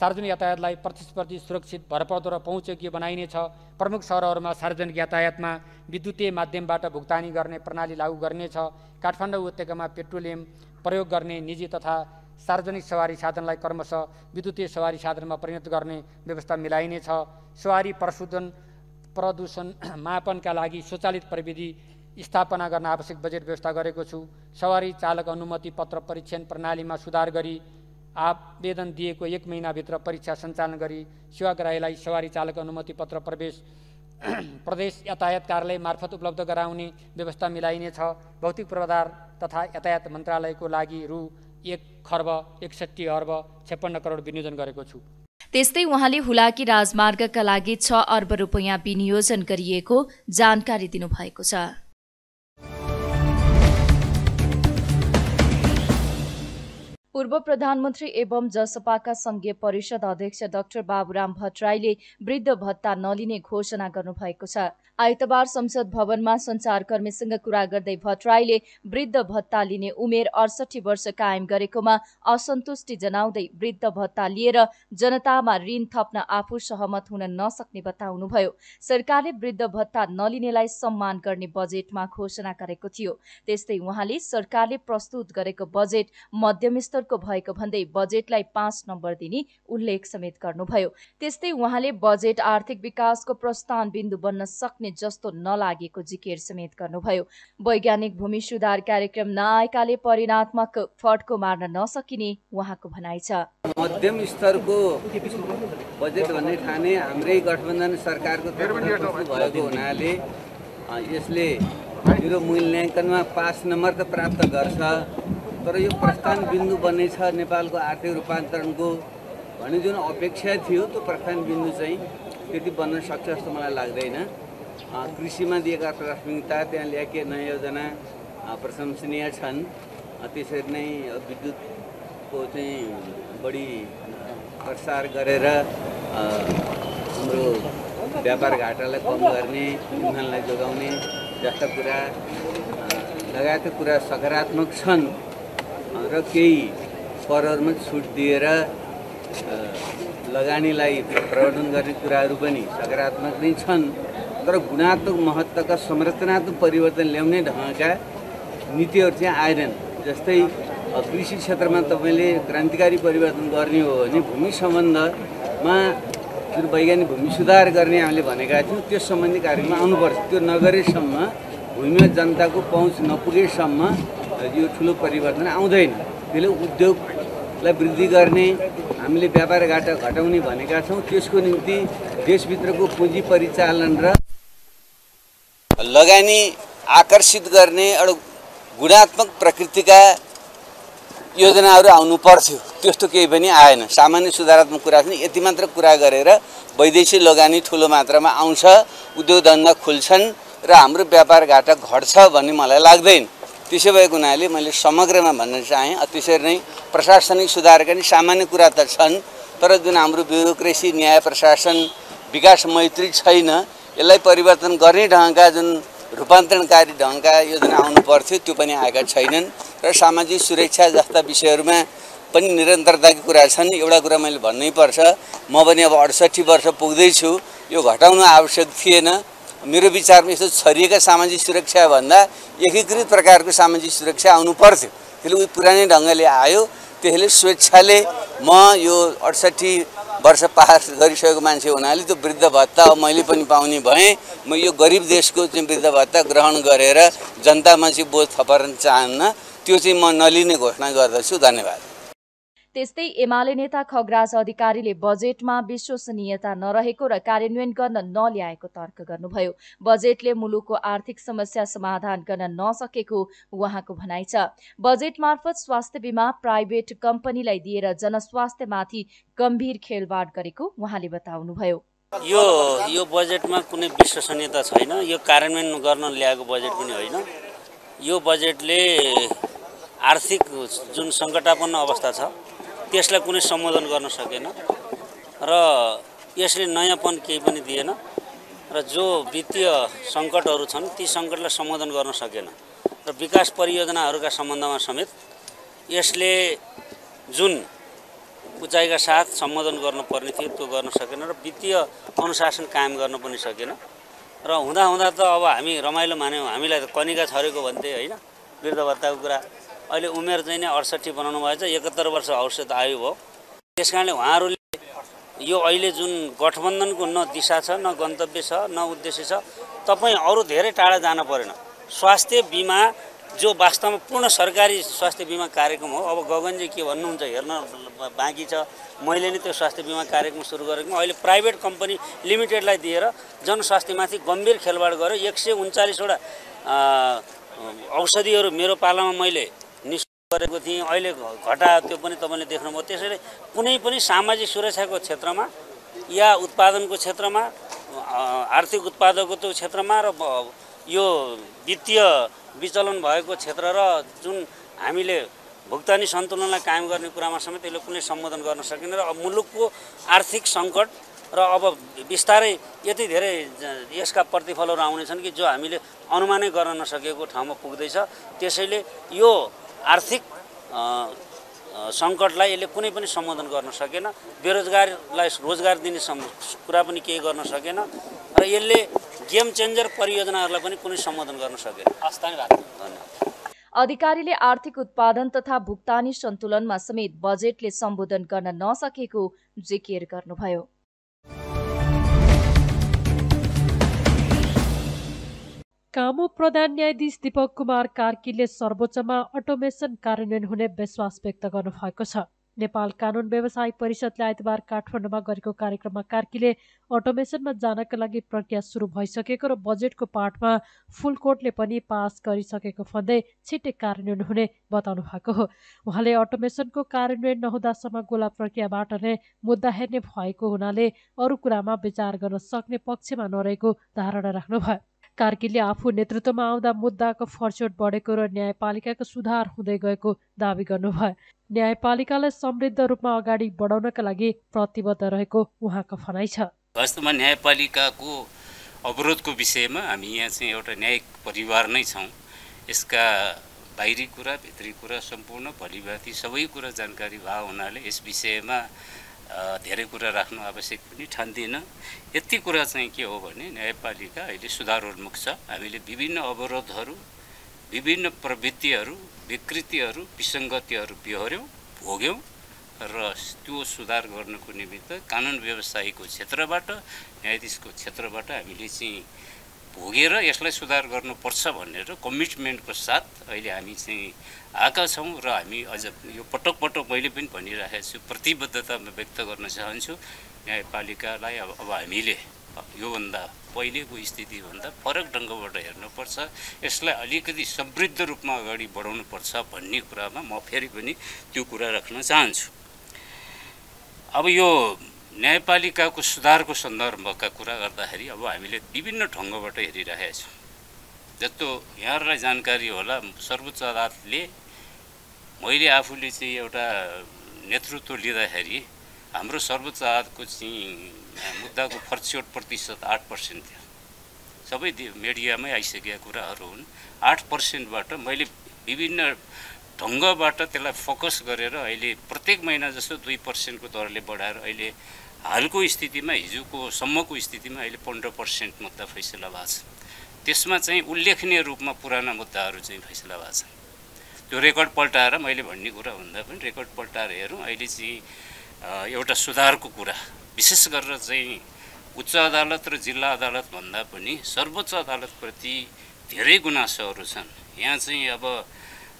सार्वजनिक यातायातलाई प्रतिस्पर्धी सुरक्षित भरपर्दो र पहुँचयोग्य बनाइनेछ। प्रमुख सहरहरूमा सार्वजनिक यातायातमा विद्युतीय माध्यमबाट भुक्तानी गर्ने प्रणाली लागू गरिनेछ। काठमाडौँ उपत्यकामा पेट्रोलियम प्रयोग गर्ने निजी तथा सार्वजनिक सवारी साधनलाई क्रमशः विद्युतीय सवारी साधनमा परिणत गर्ने व्यवस्था मिलाइनेछ। सवारी प्रशोधन प्रदूषण [CLEARS THROAT] मापनका लागि स्वचालित प्रविधि स्थापना गर्न आवश्यक बजेट व्यवस्था गरेको छु। सवारी चालक अनुमति पत्र परीक्षण प्रणालीमा सुधार गरी आवेदन दिएको एक महिनाभित्र परीक्षा सञ्चालन गरी सेवाग्राहीलाई सवारी चालक अनुमति पत्र प्रवेश [CLEARS THROAT] प्रदेश यातायात कार्यालय मार्फत उपलब्ध गराउने व्यवस्था मिलाइनेछ। भौतिक पूर्वाधार तथा यातायात मन्त्रालयको लागि रु एक खर्ब एकसट्ठी अर्ब छप्पन्न करोड विनियोजन गरेको छु। त्यस्तै उहाँले हुलाकी राजमार्गका लागि छ अर्ब रुपियाँ विनियोजन गरिएको जानकारी दिनुभएको छ। पूर्व प्रधानमन्त्री एवं जसपाका संघीय परिषद अध्यक्ष डाक्टर बाबुराम भट्टराईले वृद्ध भत्ता नलिने घोषणा गर्नुभएको छ। आइतबार संसद भवनमा संचारकर्मीसँग कुरा गर्दै भट्टराईले वृद्ध भत्ता लिने उमेर अडसठी वर्ष कायम गरेकोमा असन्तुष्टि जनाउँदै वृद्ध भत्ता लिएर जनतामा ऋण थप्न आफू सहमत हुन नसक्ने बताउनुभयो। सरकारले वृद्ध भत्ता नलिनेलाई सम्मान गर्ने बजेटमा घोषणा गरेको थियो। त्यस्तै उहाँले सरकारले प्रस्तुत गरेको बजेट मध्यम स्तरको भएको भन्दै बजेटलाई पाँच नम्बर दिने उल्लेख समेत गर्नुभयो। त्यस्तै उहाँले बजेट आर्थिक विकासको प्रस्थान बिन्दु बन्न सक्ने जस्तो नलागेको जिकिर समेत गर्नुभयो। वैज्ञानिक भूमि सुधार कार्यक्रम नआएकाले परिणात्मक फड्को मार्न नसकिने उहाँको भनाइ छ। मध्यम स्तरको बजेट भन्ने ठाने हाम्रै गठबन्धन सरकारको भएको हुनाले यसले मेरो मूल्याङ्कनमा पाँच नम्बर त प्राप्त गर्छ तर यो प्रस्थान बिन्दु बन्नेछ नेपालको आर्थिक रूपान्तरणको। भन्ने जुन अपेक्षा थियो त्यो प्रस्थान बिन्दु चाहिँ त्यति बन्न सक्छ जस्तो मलाई लाग्दैन। कृषिमा दिएका प्राथमिकता त्यहाँ ल्याएका नयाँ योजना प्रशंसनीय छन्। त्यसरी नै विद्युतको चाहिँ बढी प्रसार गरेर हाम्रो व्यापार घाटालाई कम गर्ने इन्धनलाई जोगाउने जस्ता कुरा लगायतका कुरा सकारात्मक छन् र केही करहरूमा छुट दिएर लगानीलाई प्रवर्धन गर्ने कुराहरू पनि सकारात्मक नै छन्। तर गुणात्मक महत्त्वका संरचनात्मक परिवर्तन ल्याउने ढङ्गका नीतिहरू चाहिँ आएनन् जस्तै कृषि क्षेत्रमा तपाईँले क्रान्तिकारी परिवर्तन गर्ने हो भने भूमि सम्बन्धमा जुन वैज्ञानिक भूमि सुधार गर्ने हामीले भनेका थियौँ त्यस सम्बन्धी कार्यक्रम आउनुपर्छ। त्यो नगरेसम्म भूमिमा जनताको पहुँच नपुगेसम्म यो ठुलो परिवर्तन आउँदैन। त्यसले उद्योगलाई वृद्धि गर्ने हामीले व्यापार घाटा घटाउने भनेका छौँ। त्यसको निम्ति देशभित्रको पुँजी परिचालन र लगानी आकर्षित गर्ने एउटा गुणात्मक प्रकृतिका योजनाहरू आउनु पर्थ्यो। त्यस्तो केही पनि आएन। सामान्य सुधारात्मक कुरा पनि यति मात्र कुरा गरेर वैदेशिक लगानी ठुलो मात्रामा आउँछ उद्योग धन्दा खुल्छन् र हाम्रो व्यापार घाटा घट्छ भन्ने मलाई लाग्दैन। त्यसो भएको हुनाले मैले समग्रमा भन्न चाहेँ त्यसरी नै प्रशासनिक सुधारका नि सामान्य कुरा त छन् तर जुन हाम्रो ब्युरोक्रेसी न्याय प्रशासन विकास मैत्री छैन यसलाई परिवर्तन गर्ने ढङ्गका जुन रूपान्तरणकारी ढङ्गका योजना आउनु पर्थ्यो त्यो पनि आएका छैनन्। र सामाजिक सुरक्षा जस्ता विषयहरूमा पनि निरन्तरताको कुरा छन्। एउटा कुरा मैले भन्नै पर्छ म पनि अब अडसट्ठी वर्ष पुग्दैछु। यो घटाउन आवश्यक थिएन। मेरो विचारमा यस्तो छरिएका सामाजिक सुरक्षा भन्दा एकीकृत प्रकारको सामाजिक सुरक्षा आउनु पर्थ्यो। त्यसले उयो पुरानै ढङ्गले आयो। त्यसले स्वेच्छाले म यो अडसट्ठी वर्ष पार गरिसकेको मान्छे हुनाले त्यो वृद्ध भत्ता मैले पनि पाउने भएँ। म यो गरिब देशको चाहिँ वृद्ध भत्ता ग्रहण गरेर जनतामा चाहिँ बोझ थपर्न चाहन्न त्यो चाहिँ म नलिने घोषणा गर्दछु। धन्यवाद। त्यस्तै एमाले नेता खगराज अधिकारीले बजेटमा विश्वसनीयता नरहेको र कार्यान्वयन गर्न नल्याएको तर्क गर्नुभयो। बजेटले मुलुकको आर्थिक समस्या समाधान गर्न नसकेको उहाँको भनाइ छ। बजेट मार्फत स्वास्थ्य बिमा प्राइभेट कम्पनीलाई दिएर जनस्वास्थ्यमाथि गम्भीर खेलवाड गरेको उहाँले बताउनुभयो। यो यो बजेटमा कुनै विश्वसनीयता छैन। यो कार्यान्वयन गर्न ल्याएको बजेट पनि होइन। यो बजेटले आर्थिक जुन सङ्कटापन्न अवस्था छ त्यसलाई कुनै सम्बोधन गर्न सकेन। र यसले नयाँपन केही पनि दिएन। र जो वित्तीय सङ्कटहरू छन् ती सङ्कटलाई सम्बोधन गर्न सकेन। र विकास परियोजनाहरूका सम्बन्धमा समेत यसले जुन उचाइका साथ सम्बोधन गर्नुपर्ने थियो त्यो गर्न सकेन र वित्तीय अनुशासन कायम गर्न पनि सकेन। र हुँदा हुँदा त अब हामी रमाइलो मान्यौँ। हामीलाई त कनिका छरेको भन्थे होइन? वृद्ध भत्ताको कुरा अहिले उमेर चाहिँ नै अडसट्ठी बनाउनु भएछ एकहत्तर वर्ष औषध आयु भयो त्यस कारणले उहाँहरूले यो अहिले जुन गठबन्धनको न दिशा छ न गन्तव्य छ न उद्देश्य छ तपाईँ अरू धेरै टाढा जान परेन। स्वास्थ्य बिमा जो वास्तवमा पूर्ण सरकारी स्वास्थ्य बिमा कार्यक्रम हो अब गगनजी के भन्नुहुन्छ हेर्न बाँकी छ। मैले नै त्यो स्वास्थ्य बिमा कार्यक्रम सुरु गरेको अहिले प्राइभेट कम्पनी लिमिटेडलाई दिएर जनस्वास्थ्यमाथि गम्भीर खेलवाड गरेर एक सय उन्चालिसवटा औषधिहरू मेरो पालामा मैले गरेको थिएँ अहिले घटायो त्यो पनि तपाईँले देख्नुभयो। त्यसैले कुनै पनि सामाजिक सुरक्षाको क्षेत्रमा या उत्पादनको क्षेत्रमा आर्थिक उत्पादकको क्षेत्रमा र यो वित्तीय विचलन भएको क्षेत्र र जुन हामीले भुक्तानी सन्तुलनलाई कायम गर्ने कुरामा समेत यसले कुनै सम्बोधन गर्न सकेन र मुलुकको आर्थिक सङ्कट र अब बिस्तारै यति धेरै यसका प्रतिफलहरू आउनेछन् कि जो हामीले अनुमानै गर्न नसकेको ठाउँमा पुग्दैछ। त्यसैले यो आर्थिक सङ्कटलाई यसले कुनै पनि सम्बोधन गर्न सकेन बेरोजगारलाई रोजगार दिने कुरा पनि केही गर्न सकेन र यसले गेम चेन्जर परियोजनाहरूलाई पनि कुनै सम्बोधन गर्न सकेन। धन्यवाद। अधिकारीले आर्थिक उत्पादन तथा भुक्तानी सन्तुलनमा समेत बजेटले सम्बोधन गर्न नसकेको जिकिर गर्नुभयो। कामु प्रधान न्यायाधीश दीपक कुमार कार्कीले सर्वोच्चमा अटोमेसन कार्यान्वयन हुने विश्वास व्यक्त गर्नुभएको छ। नेपाल कानुन व्यवसाय परिषदले आइतबार काठमाडौँमा गरेको कार्यक्रममा कार्कीले अटोमेसनमा जानका लागि प्रक्रिया सुरु भइसकेको र बजेटको पाठमा फुल कोर्टले पनि पास गरिसकेको भन्दै छिट्टै कार्यान्वयन हुने बताउनु भएको हो। उहाँले अटोमेसनको कार्यान्वयन नहुँदासम्म गोला प्रक्रियाबाट नै मुद्दा हेर्ने भएको हुनाले अरू कुरामा विचार गर्न सक्ने पक्षमा नरहेको धारणा राख्नुभयो। कार्कीले आफू नेतृत्वमा आउँदा मुद्दाको फर्चोट बढेको र न्यायपालिकाको सुधार हुँदै गएको दावी गर्नुभयो। न्यायपालिकालाई समृद्ध रूपमा अगाडि बढाउनका लागि प्रतिबद्ध रहेको उहाँको भनाइ छ। वास्तवमा न्यायपालिकाको अवरोधको विषयमा हामी यहाँ चाहिँ एउटा न्यायिक परिवार नै छौँ। यसका बाहिरी कुरा भित्री कुरा सम्पूर्ण भलिभाति सबै कुरा जानकारी भए हुनाले यस विषयमा धेरै कुरा राख्नु आवश्यक पनि ठान्दिनँ। यति कुरा चाहिँ के हो भने न्यायपालिका अहिले सुधारोन्मुख छ। हामीले विभिन्न अवरोधहरू विभिन्न प्रवृत्तिहरू विकृतिहरू विसङ्गतिहरू बिहोऱ्यौँ भोग्यौँ र त्यो सुधार गर्नको निमित्त कानुन व्यवसायीको क्षेत्रबाट न्यायाधीशको क्षेत्रबाट हामीले चाहिँ भोगेर यसलाई सुधार गर्नुपर्छ भनेर कमिटमेन्टको साथ अहिले हामी चाहिँ आएका छौँ र हामी अझ यो पटक पटक मैले पनि भनिरहेको छु प्रतिबद्धता व्यक्त गर्न चाहन्छु। न्यायपालिकालाई अब अब हामीले योभन्दा पहिलेको स्थितिभन्दा फरक ढङ्गबाट हेर्नुपर्छ। यसलाई अलिकति समृद्ध रूपमा अगाडि बढाउनुपर्छ भन्ने कुरामा म फेरि पनि त्यो कुरा राख्न चाहन्छु। अब यो न्यायपालिकाको सुधारको सन्दर्भका कुरा गर्दाखेरि अब हामीले विभिन्न ढङ्गबाट हेरिरहेका छौँ। जस्तो यहाँहरूलाई जानकारी होला सर्वोच्च अदालतले मैले आफूले चाहिँ एउटा नेतृत्व लिँदाखेरि हाम्रो सर्वोच्च अदालतको चाहिँ मुद्दाको फर्च्योट प्रतिशत आठ पर्सेन्ट थियो। सबै मिडियामै आइसकेका कुराहरू हुन्। आठ पर्सेन्टबाट मैले विभिन्न ढङ्गबाट त्यसलाई फोकस गरेर अहिले प्रत्येक महिना जस्तो दुई पर्सेन्टको दरले बढाएर अहिले हालको स्थितिमा हिजोको सम्मको स्थितिमा अहिले पन्ध्र पर्सेन्ट मुद्दा फैसला भएको छ। त्यसमा चाहिँ उल्लेखनीय रूपमा पुराना मुद्दाहरू चाहिँ फैसला भएको छ। त्यो रेकर्ड पल्टाएर मैले भन्ने कुरा भन्दा पनि रेकर्ड पल्टाएर हेरौँ अहिले चाहिँ एउटा सुधारको कुरा। विशेष गरेर चाहिँ उच्च अदालत र जिल्ला अदालत भन्दा पनि सर्वोच्च अदालतप्रति धेरै गुनासोहरू छन्। यहाँ चाहिँ अब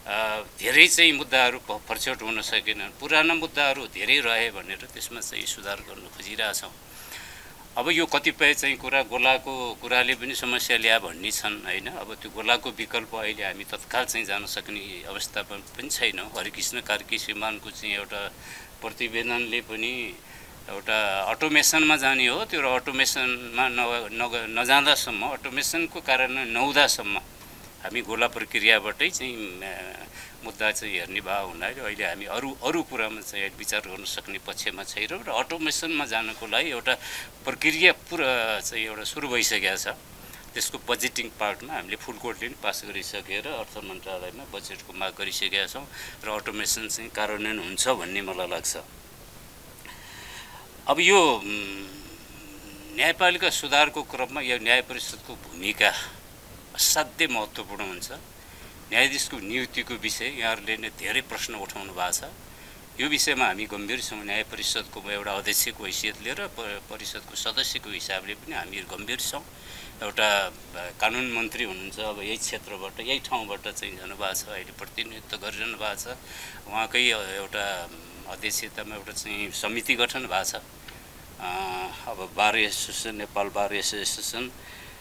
धेरै चाहिँ मुद्दाहरू फर्चौट हुन सकेनन्। पुराना मुद्दाहरू धेरै रहे भनेर त्यसमा चाहिँ सुधार गर्न खोजिरहेछौँ। अब यो कतिपय चाहिँ कुरा गोलाको कुराले पनि समस्या ल्या भन्ने छन् होइन? अब त्यो गोलाको विकल्प अहिले हामी तत्काल चाहिँ जान सक्ने अवस्था पनि छैन। हरिकृष्ण कार्की श्रीमानको चाहिँ एउटा प्रतिवेदनले पनि एउटा अटोमेसनमा जाने हो। त्यो अटोमेसनमा नग नजाँदासम्म अटोमेसनको कारण नहुँदासम्म हामी गोला प्रक्रियाबाटै चाहिँ मुद्दा चाहिँ हेर्ने भयो हुनाले अहिले हामी अरू अरू कुरामा चाहिँ विचार गर्न सक्ने पक्षमा छैनौँ र अटोमेसनमा जानको लागि एउटा प्रक्रिया पुरा चाहिँ एउटा सुरु भइसकेको छ। त्यसको बजेटिङ पार्टमा हामीले फुल कोर्टले पनि पास गरिसकेर अर्थ मन्त्रालयमा बजेटको माग गरिसकेका छौँ र अटोमेसन चाहिँ कार्यान्वयन हुन्छ भन्ने मलाई लाग्छ। अब यो न्यायपालिका सुधारको क्रममा यो न्याय परिषदको भूमिका असाध्यै महत्त्वपूर्ण हुन्छ। न्यायाधीशको नियुक्तिको विषय यहाँहरूले नै धेरै प्रश्न उठाउनु भएको छ। यो विषयमा हामी गम्भीर छौँ। न्याय परिषदको एउटा अध्यक्षको हैसियत लिएर परिषदको सदस्यको हिसाबले पनि हामी गम्भीर छौँ। एउटा कानुन मन्त्री हुनुहुन्छ। अब यही क्षेत्रबाट यही ठाउँबाट चाहिँ जानुभएको छ। अहिले प्रतिनिधित्व गरिरहनु भएको छ। उहाँकै एउटा अध्यक्षतामा एउटा चाहिँ समिति गठन भएको छ। अब bar association Nepal bar association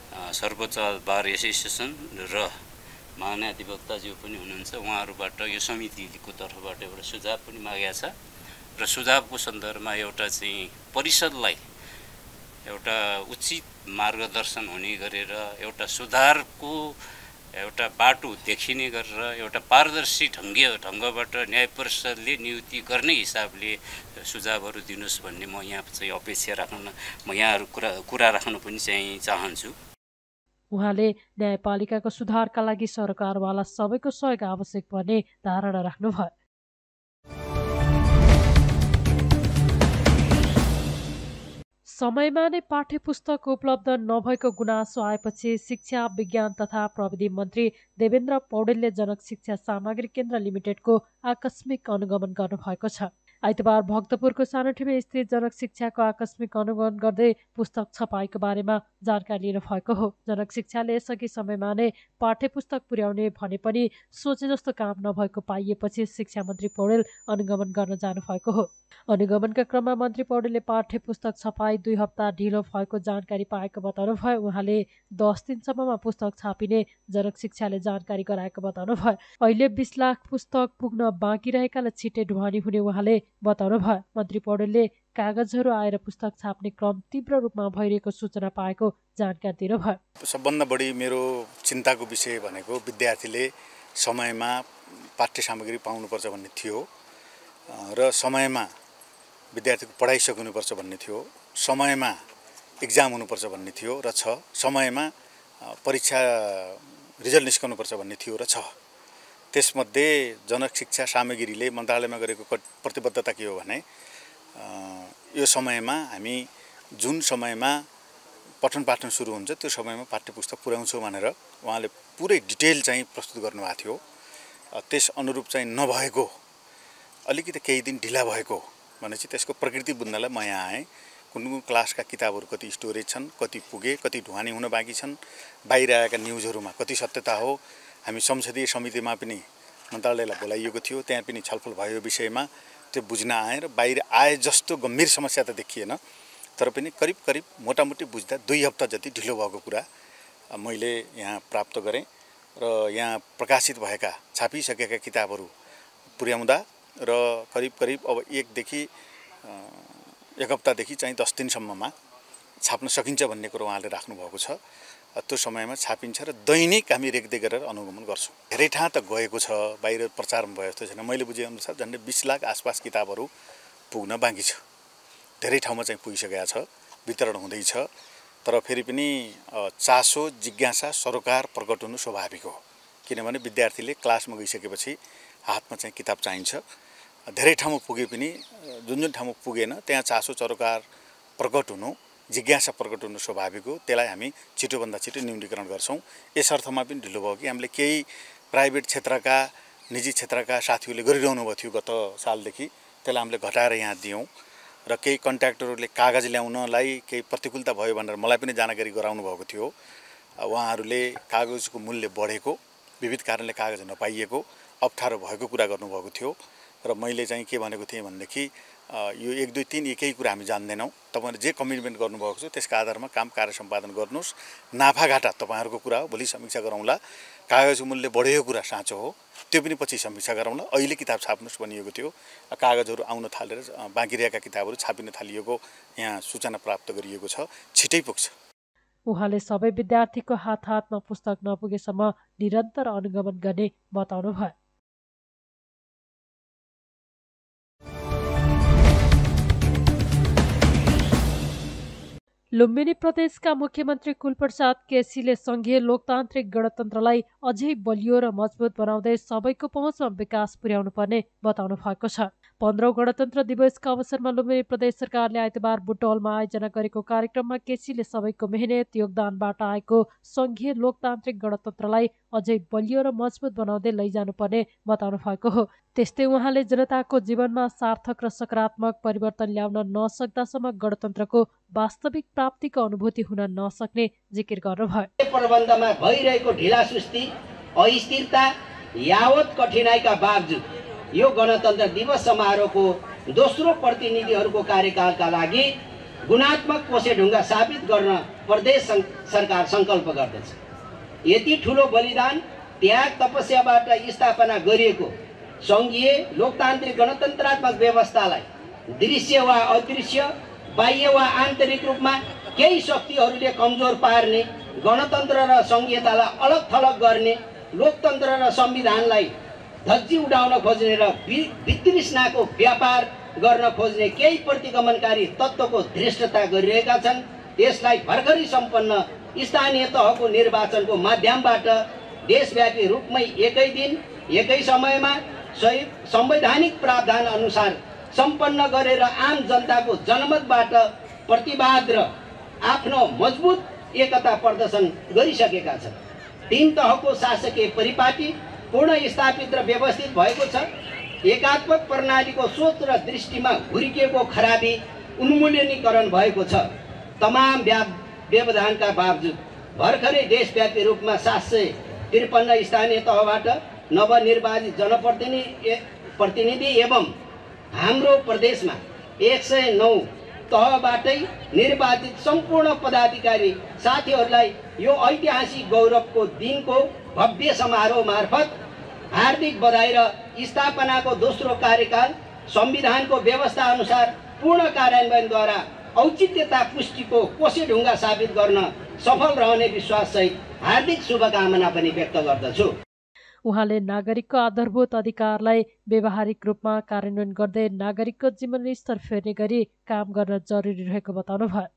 सर्वोच्च बार एसोसिएसन र महान्याधिवक्ताज्यू पनि हुनुहुन्छ। उहाँहरूबाट यो समितिको तर्फबाट एउटा सुझाव पनि मागेको छ। र सुझावको सन्दर्भमा एउटा चाहिँ परिषदलाई एउटा उचित मार्गदर्शन हुने गरेर एउटा सुधारको एउटा बाटो देखिने गरेर एउटा पारदर्शी ढङ्गे ढङ्गबाट न्याय परिषदले नियुक्ति गर्ने हिसाबले सुझावहरू दिनुहोस् भन्ने म यहाँ चाहिँ अपेक्षा राख्न म यहाँहरू कुरा कुरा राख्न पनि चाहिँ चाहन्छु। उहाँले न्यायपालिकाको सुधारका लागि सरकारवाला सबैको सहयोग आवश्यक पर्ने धारणा राख्नुभयो। समयमा नै पाठ्य पुस्तक उपलब्ध नभएको गुनासो आएपछि शिक्षा विज्ञान तथा प्रविधि मन्त्री देवेन्द्र पौडेलले जनक शिक्षा सामग्री केन्द्र लिमिटेडको आकस्मिक अनुगमन गर्नुभएको छ। आइतबार भक्तपुरको सानोठिमे स्थित जनक शिक्षाको आकस्मिक अनुगमन गर्दै पुस्तक छपाईको बारेमा जानकारी लिनु भएको हो। जनक शिक्षाले यसअघि समयमा नै पाठ्य पुस्तक पुर्याउने भने पनि सोचे जस्तो काम नभएको पाइएपछि शिक्षा मन्त्री पौडेल अनुगमन गर्न जानुभएको हो। अनुगमनका क्रममा मन्त्री पौडेलले पाठ्य पुस्तक छपाई दुई हप्ता ढिलो भएको जानकारी पाएको बताउनु भयो उहाँले दस दिनसम्ममा पुस्तक छापिने जनक शिक्षाले जानकारी गराएको बताउनु भयो अहिले बिस लाख पुस्तक पुग्न बाँकी रहेकाले छिट्टै ढुवानी हुने उहाँले बताउनु भयो मन्त्री पौडेलले कागजहरू आएर पुस्तक छाप्ने क्रम तीव्र रूपमा भइरहेको सूचना पाएको जानकारी दिनुभयो। सबभन्दा बढी मेरो चिन्ताको विषय भनेको विद्यार्थीले समयमा पाठ्य सामग्री पाउनुपर्छ भन्ने थियो। र समयमा विद्यार्थीको पढाइ सकिनुपर्छ भन्ने थियो। समयमा इक्जाम हुनुपर्छ भन्ने थियो र छ। समयमा परीक्षा रिजल्ट निस्कनुपर्छ भन्ने थियो र छ। त्यसमध्ये जनक शिक्षा सामग्रीले मन्त्रालयमा गरेको प्रतिबद्धता के हो भने यो समयमा हामी जुन समयमा पठन पाठन सुरु हुन्छ त्यो समयमा पाठ्य पुस्तक पुर्याउँछौँ भनेर उहाँले पुरै डिटेल चाहिँ प्रस्तुत गर्नुभएको थियो। त्यस अनुरूप चाहिँ नभएको अलिकति केही दिन ढिला भएको भनेपछि त्यसको प्रकृति बुझ्नलाई म यहाँ आएँ। कुन कुन क्लासका किताबहरू कति स्टोरेज छन् कति पुगे कति ढुवानी हुन बाँकी छन् बाहिर आएका न्युजहरूमा कति सत्यता हो हामी संसदीय समितिमा पनि मन्त्रालयलाई बोलाइएको थियो त्यहाँ पनि छलफल भयो विषयमा त्यो बुझ्न आएँ र बाहिर आए जस्तो गम्भीर समस्या त देखिएन। तर पनि करिब करिब मोटामोटी बुझ्दा दुई हप्ता जति ढिलो भएको कुरा मैले यहाँ प्राप्त गरेँ र यहाँ प्रकाशित भएका छापिसकेका किताबहरू पुर्याउँदा र करिब करिब अब एकदेखि एक हप्तादेखि चाहिँ दस दिनसम्ममा छाप्न सकिन्छ भन्ने कुरो उहाँले राख्नुभएको छ। त्यो समयमा छापिन्छ र दैनिक हामी रेखदेख गरेर अनुगमन गर्छौँ। धेरै ठाउँ त गएको छ बाहिर प्रचारमा भयो जस्तो छैन। मैले बुझेअनुसार झन्डै बिस लाख आसपास किताबहरू पुग्न बाँकी छ। धेरै ठाउँमा चाहिँ पुगिसकेका छ वितरण हुँदैछ तर फेरि पनि चासो जिज्ञासा सरोकार प्रकट हुनु स्वाभाविक हो। किनभने विद्यार्थीले क्लासमा गइसकेपछि हातमा चाहिँ किताब चाहिन्छ। धेरै ठाउँमा पुगे पनि जुन जुन ठाउँमा पुगेन त्यहाँ चासो सरोकार प्रकट हुनु जिज्ञासा प्रकट हुनु स्वाभाविक हो। त्यसलाई हामी छिटोभन्दा छिटो न्यूनीकरण गर्छौँ। यस अर्थमा पनि ढिलो भयो कि हामीले केही प्राइभेट क्षेत्रका निजी क्षेत्रका साथीहरूले गरिरहनु भएको थियो गत सालदेखि। त्यसलाई हामीले घटाएर यहाँ दियौँ र केही कन्ट्र्याक्टरहरूले कागज ल्याउनलाई केही प्रतिकूलता भयो भनेर मलाई पनि जानकारी गराउनु भएको थियो। उहाँहरूले कागजको मूल्य बढेको विविध कारणले कागज नपाइएको अप्ठ्यारो भएको कुरा गर्नुभएको थियो। र मैले चाहिँ के भनेको थिएँ भनेदेखि यो एक दुई तिन एकै कुरा हामी जान्दैनौँ। तपाईँहरूले जे कमिटमेन्ट गर्नुभएको छ त्यसका आधारमा काम कार्य सम्पादन गर्नुहोस्। नाफाघाटा तपाईँहरूको कुरा हो भोलि समीक्षा गरौँला। कागजको मूल्य बढेको कुरा साँचो हो। त्यो पनि पछि समीक्षा गरौँला। अहिले किताब छाप्नुहोस् भनिएको थियो। कागजहरू आउन थालेर बाँकी रहेका किताबहरू छापिन थालिएको यहाँ सूचना प्राप्त गरिएको छ। छिटै पुग्छ। उहाँले सबै विद्यार्थीको हात हातमा पुस्तक नपुगेसम्म निरन्तर अनुगमन गर्ने बताउनु लुम्बिनी प्रदेशका मुख्यमन्त्री कुलप्रसाद केसीले सङ्घीय लोकतान्त्रिक गणतन्त्रलाई अझै बलियो र मजबुत बनाउँदै सबैको पहुँचमा विकास पुर्याउनु पर्ने बताउनु भएको छ। पन्ध्रौँ गणतन्त्र दिवसका अवसरमा लुम्बिनी प्रदेश सरकारले आइतबार बुटौलमा आयोजना गरेको कार्यक्रममा केसीले सबैको मेहनत योगदानबाट आएको सङ्घीय लोकतान्त्रिक गणतन्त्रलाई अझै बलियो र मजबुत बनाउँदै लैजानुपर्ने बताउनु भएको हो। त्यस्तै उहाँले जनताको जीवनमा सार्थक र सकारात्मक परिवर्तन ल्याउन नसक्दासम्म गणतन्त्रको वास्तविक प्राप्तिको अनुभूति हुन नसक्ने जिकिर गर्नुभयो। प्रबन्धमा भइरहेको ढिला सुस्ती अस्थिरता यावत कठिनाइका बावजुद यो गणतन्त्र दिवस समारोहको दोस्रो प्रतिनिधिहरूको कार्यकालका लागि गुणात्मक कोसेढुङ्गा साबित गर्न प्रदेश सरकार सङ्कल्प गर्दछ। यति ठुलो बलिदान त्याग तपस्याबाट स्थापना गरिएको सङ्घीय लोकतान्त्रिक गणतन्त्रात्मक व्यवस्थालाई दृश्य वा अदृश्य बाह्य वा आन्तरिक रूपमा केही शक्तिहरूले कमजोर पार्ने गणतन्त्र र सङ्घीयतालाई अलग थलग गर्ने लोकतन्त्र र संविधानलाई धज्जी उडाउन खोज्ने र वितृष्णाको व्यापार गर्न खोज्ने केही प्रतिगमनकारी तत्त्वको धृष्टता गरिरहेका छन्। यसलाई भर्खरै सम्पन्न स्थानीय तहको निर्वाचनको माध्यमबाट देशव्यापी रूपमै एकै दिन एकै समयमा सही संवैधानिक प्रावधान अनुसार सम्पन्न गरेर आम जनताको जनमतबाट प्रतिवाद र आफ्नो मजबुत एकता प्रदर्शन गरिसकेका छन्। तिन तहको शासकीय परिपाटी पूर्ण स्थापित र व्यवस्थित भएको छ। एकात्मक प्रणालीको सोच र दृष्टिमा हुर्किएको खराबी उन्मूलनीकरण भएको छ। तमाम व्या व्यवधानका बावजुद भर्खरै देशव्यापी रूपमा सात सय त्रिपन्न स्थानीय तहबाट नवनिर्वाचित जनप्रतिनिधि प्रतिनिधि एवं हाम्रो प्रदेशमा एक सय नौ तहबाटै निर्वाचित सम्पूर्ण पदाधिकारी साथीहरूलाई यो ऐतिहासिक गौरवको दिनको भव्य समारोह मार्फत हार्दिक बधाई र स्थापनाको दोस्रो कार्यकाल संविधानको व्यवस्था अनुसार पूर्ण कार्यान्वयनद्वारा औचित्यता पुष्टिको कोसे ढुङ्गा साबित गर्न सफल रहने विश्वाससहित हार्दिक शुभकामना पनि व्यक्त गर्दछु। उहाँले नागरिकको आधारभूत अधिकारलाई व्यवहारिक रूपमा कार्यान्वयन गर्दै नागरिकको जीवन स्तर फेर्ने गरी काम गर्न जरुरी रहेको बताउनुभयो।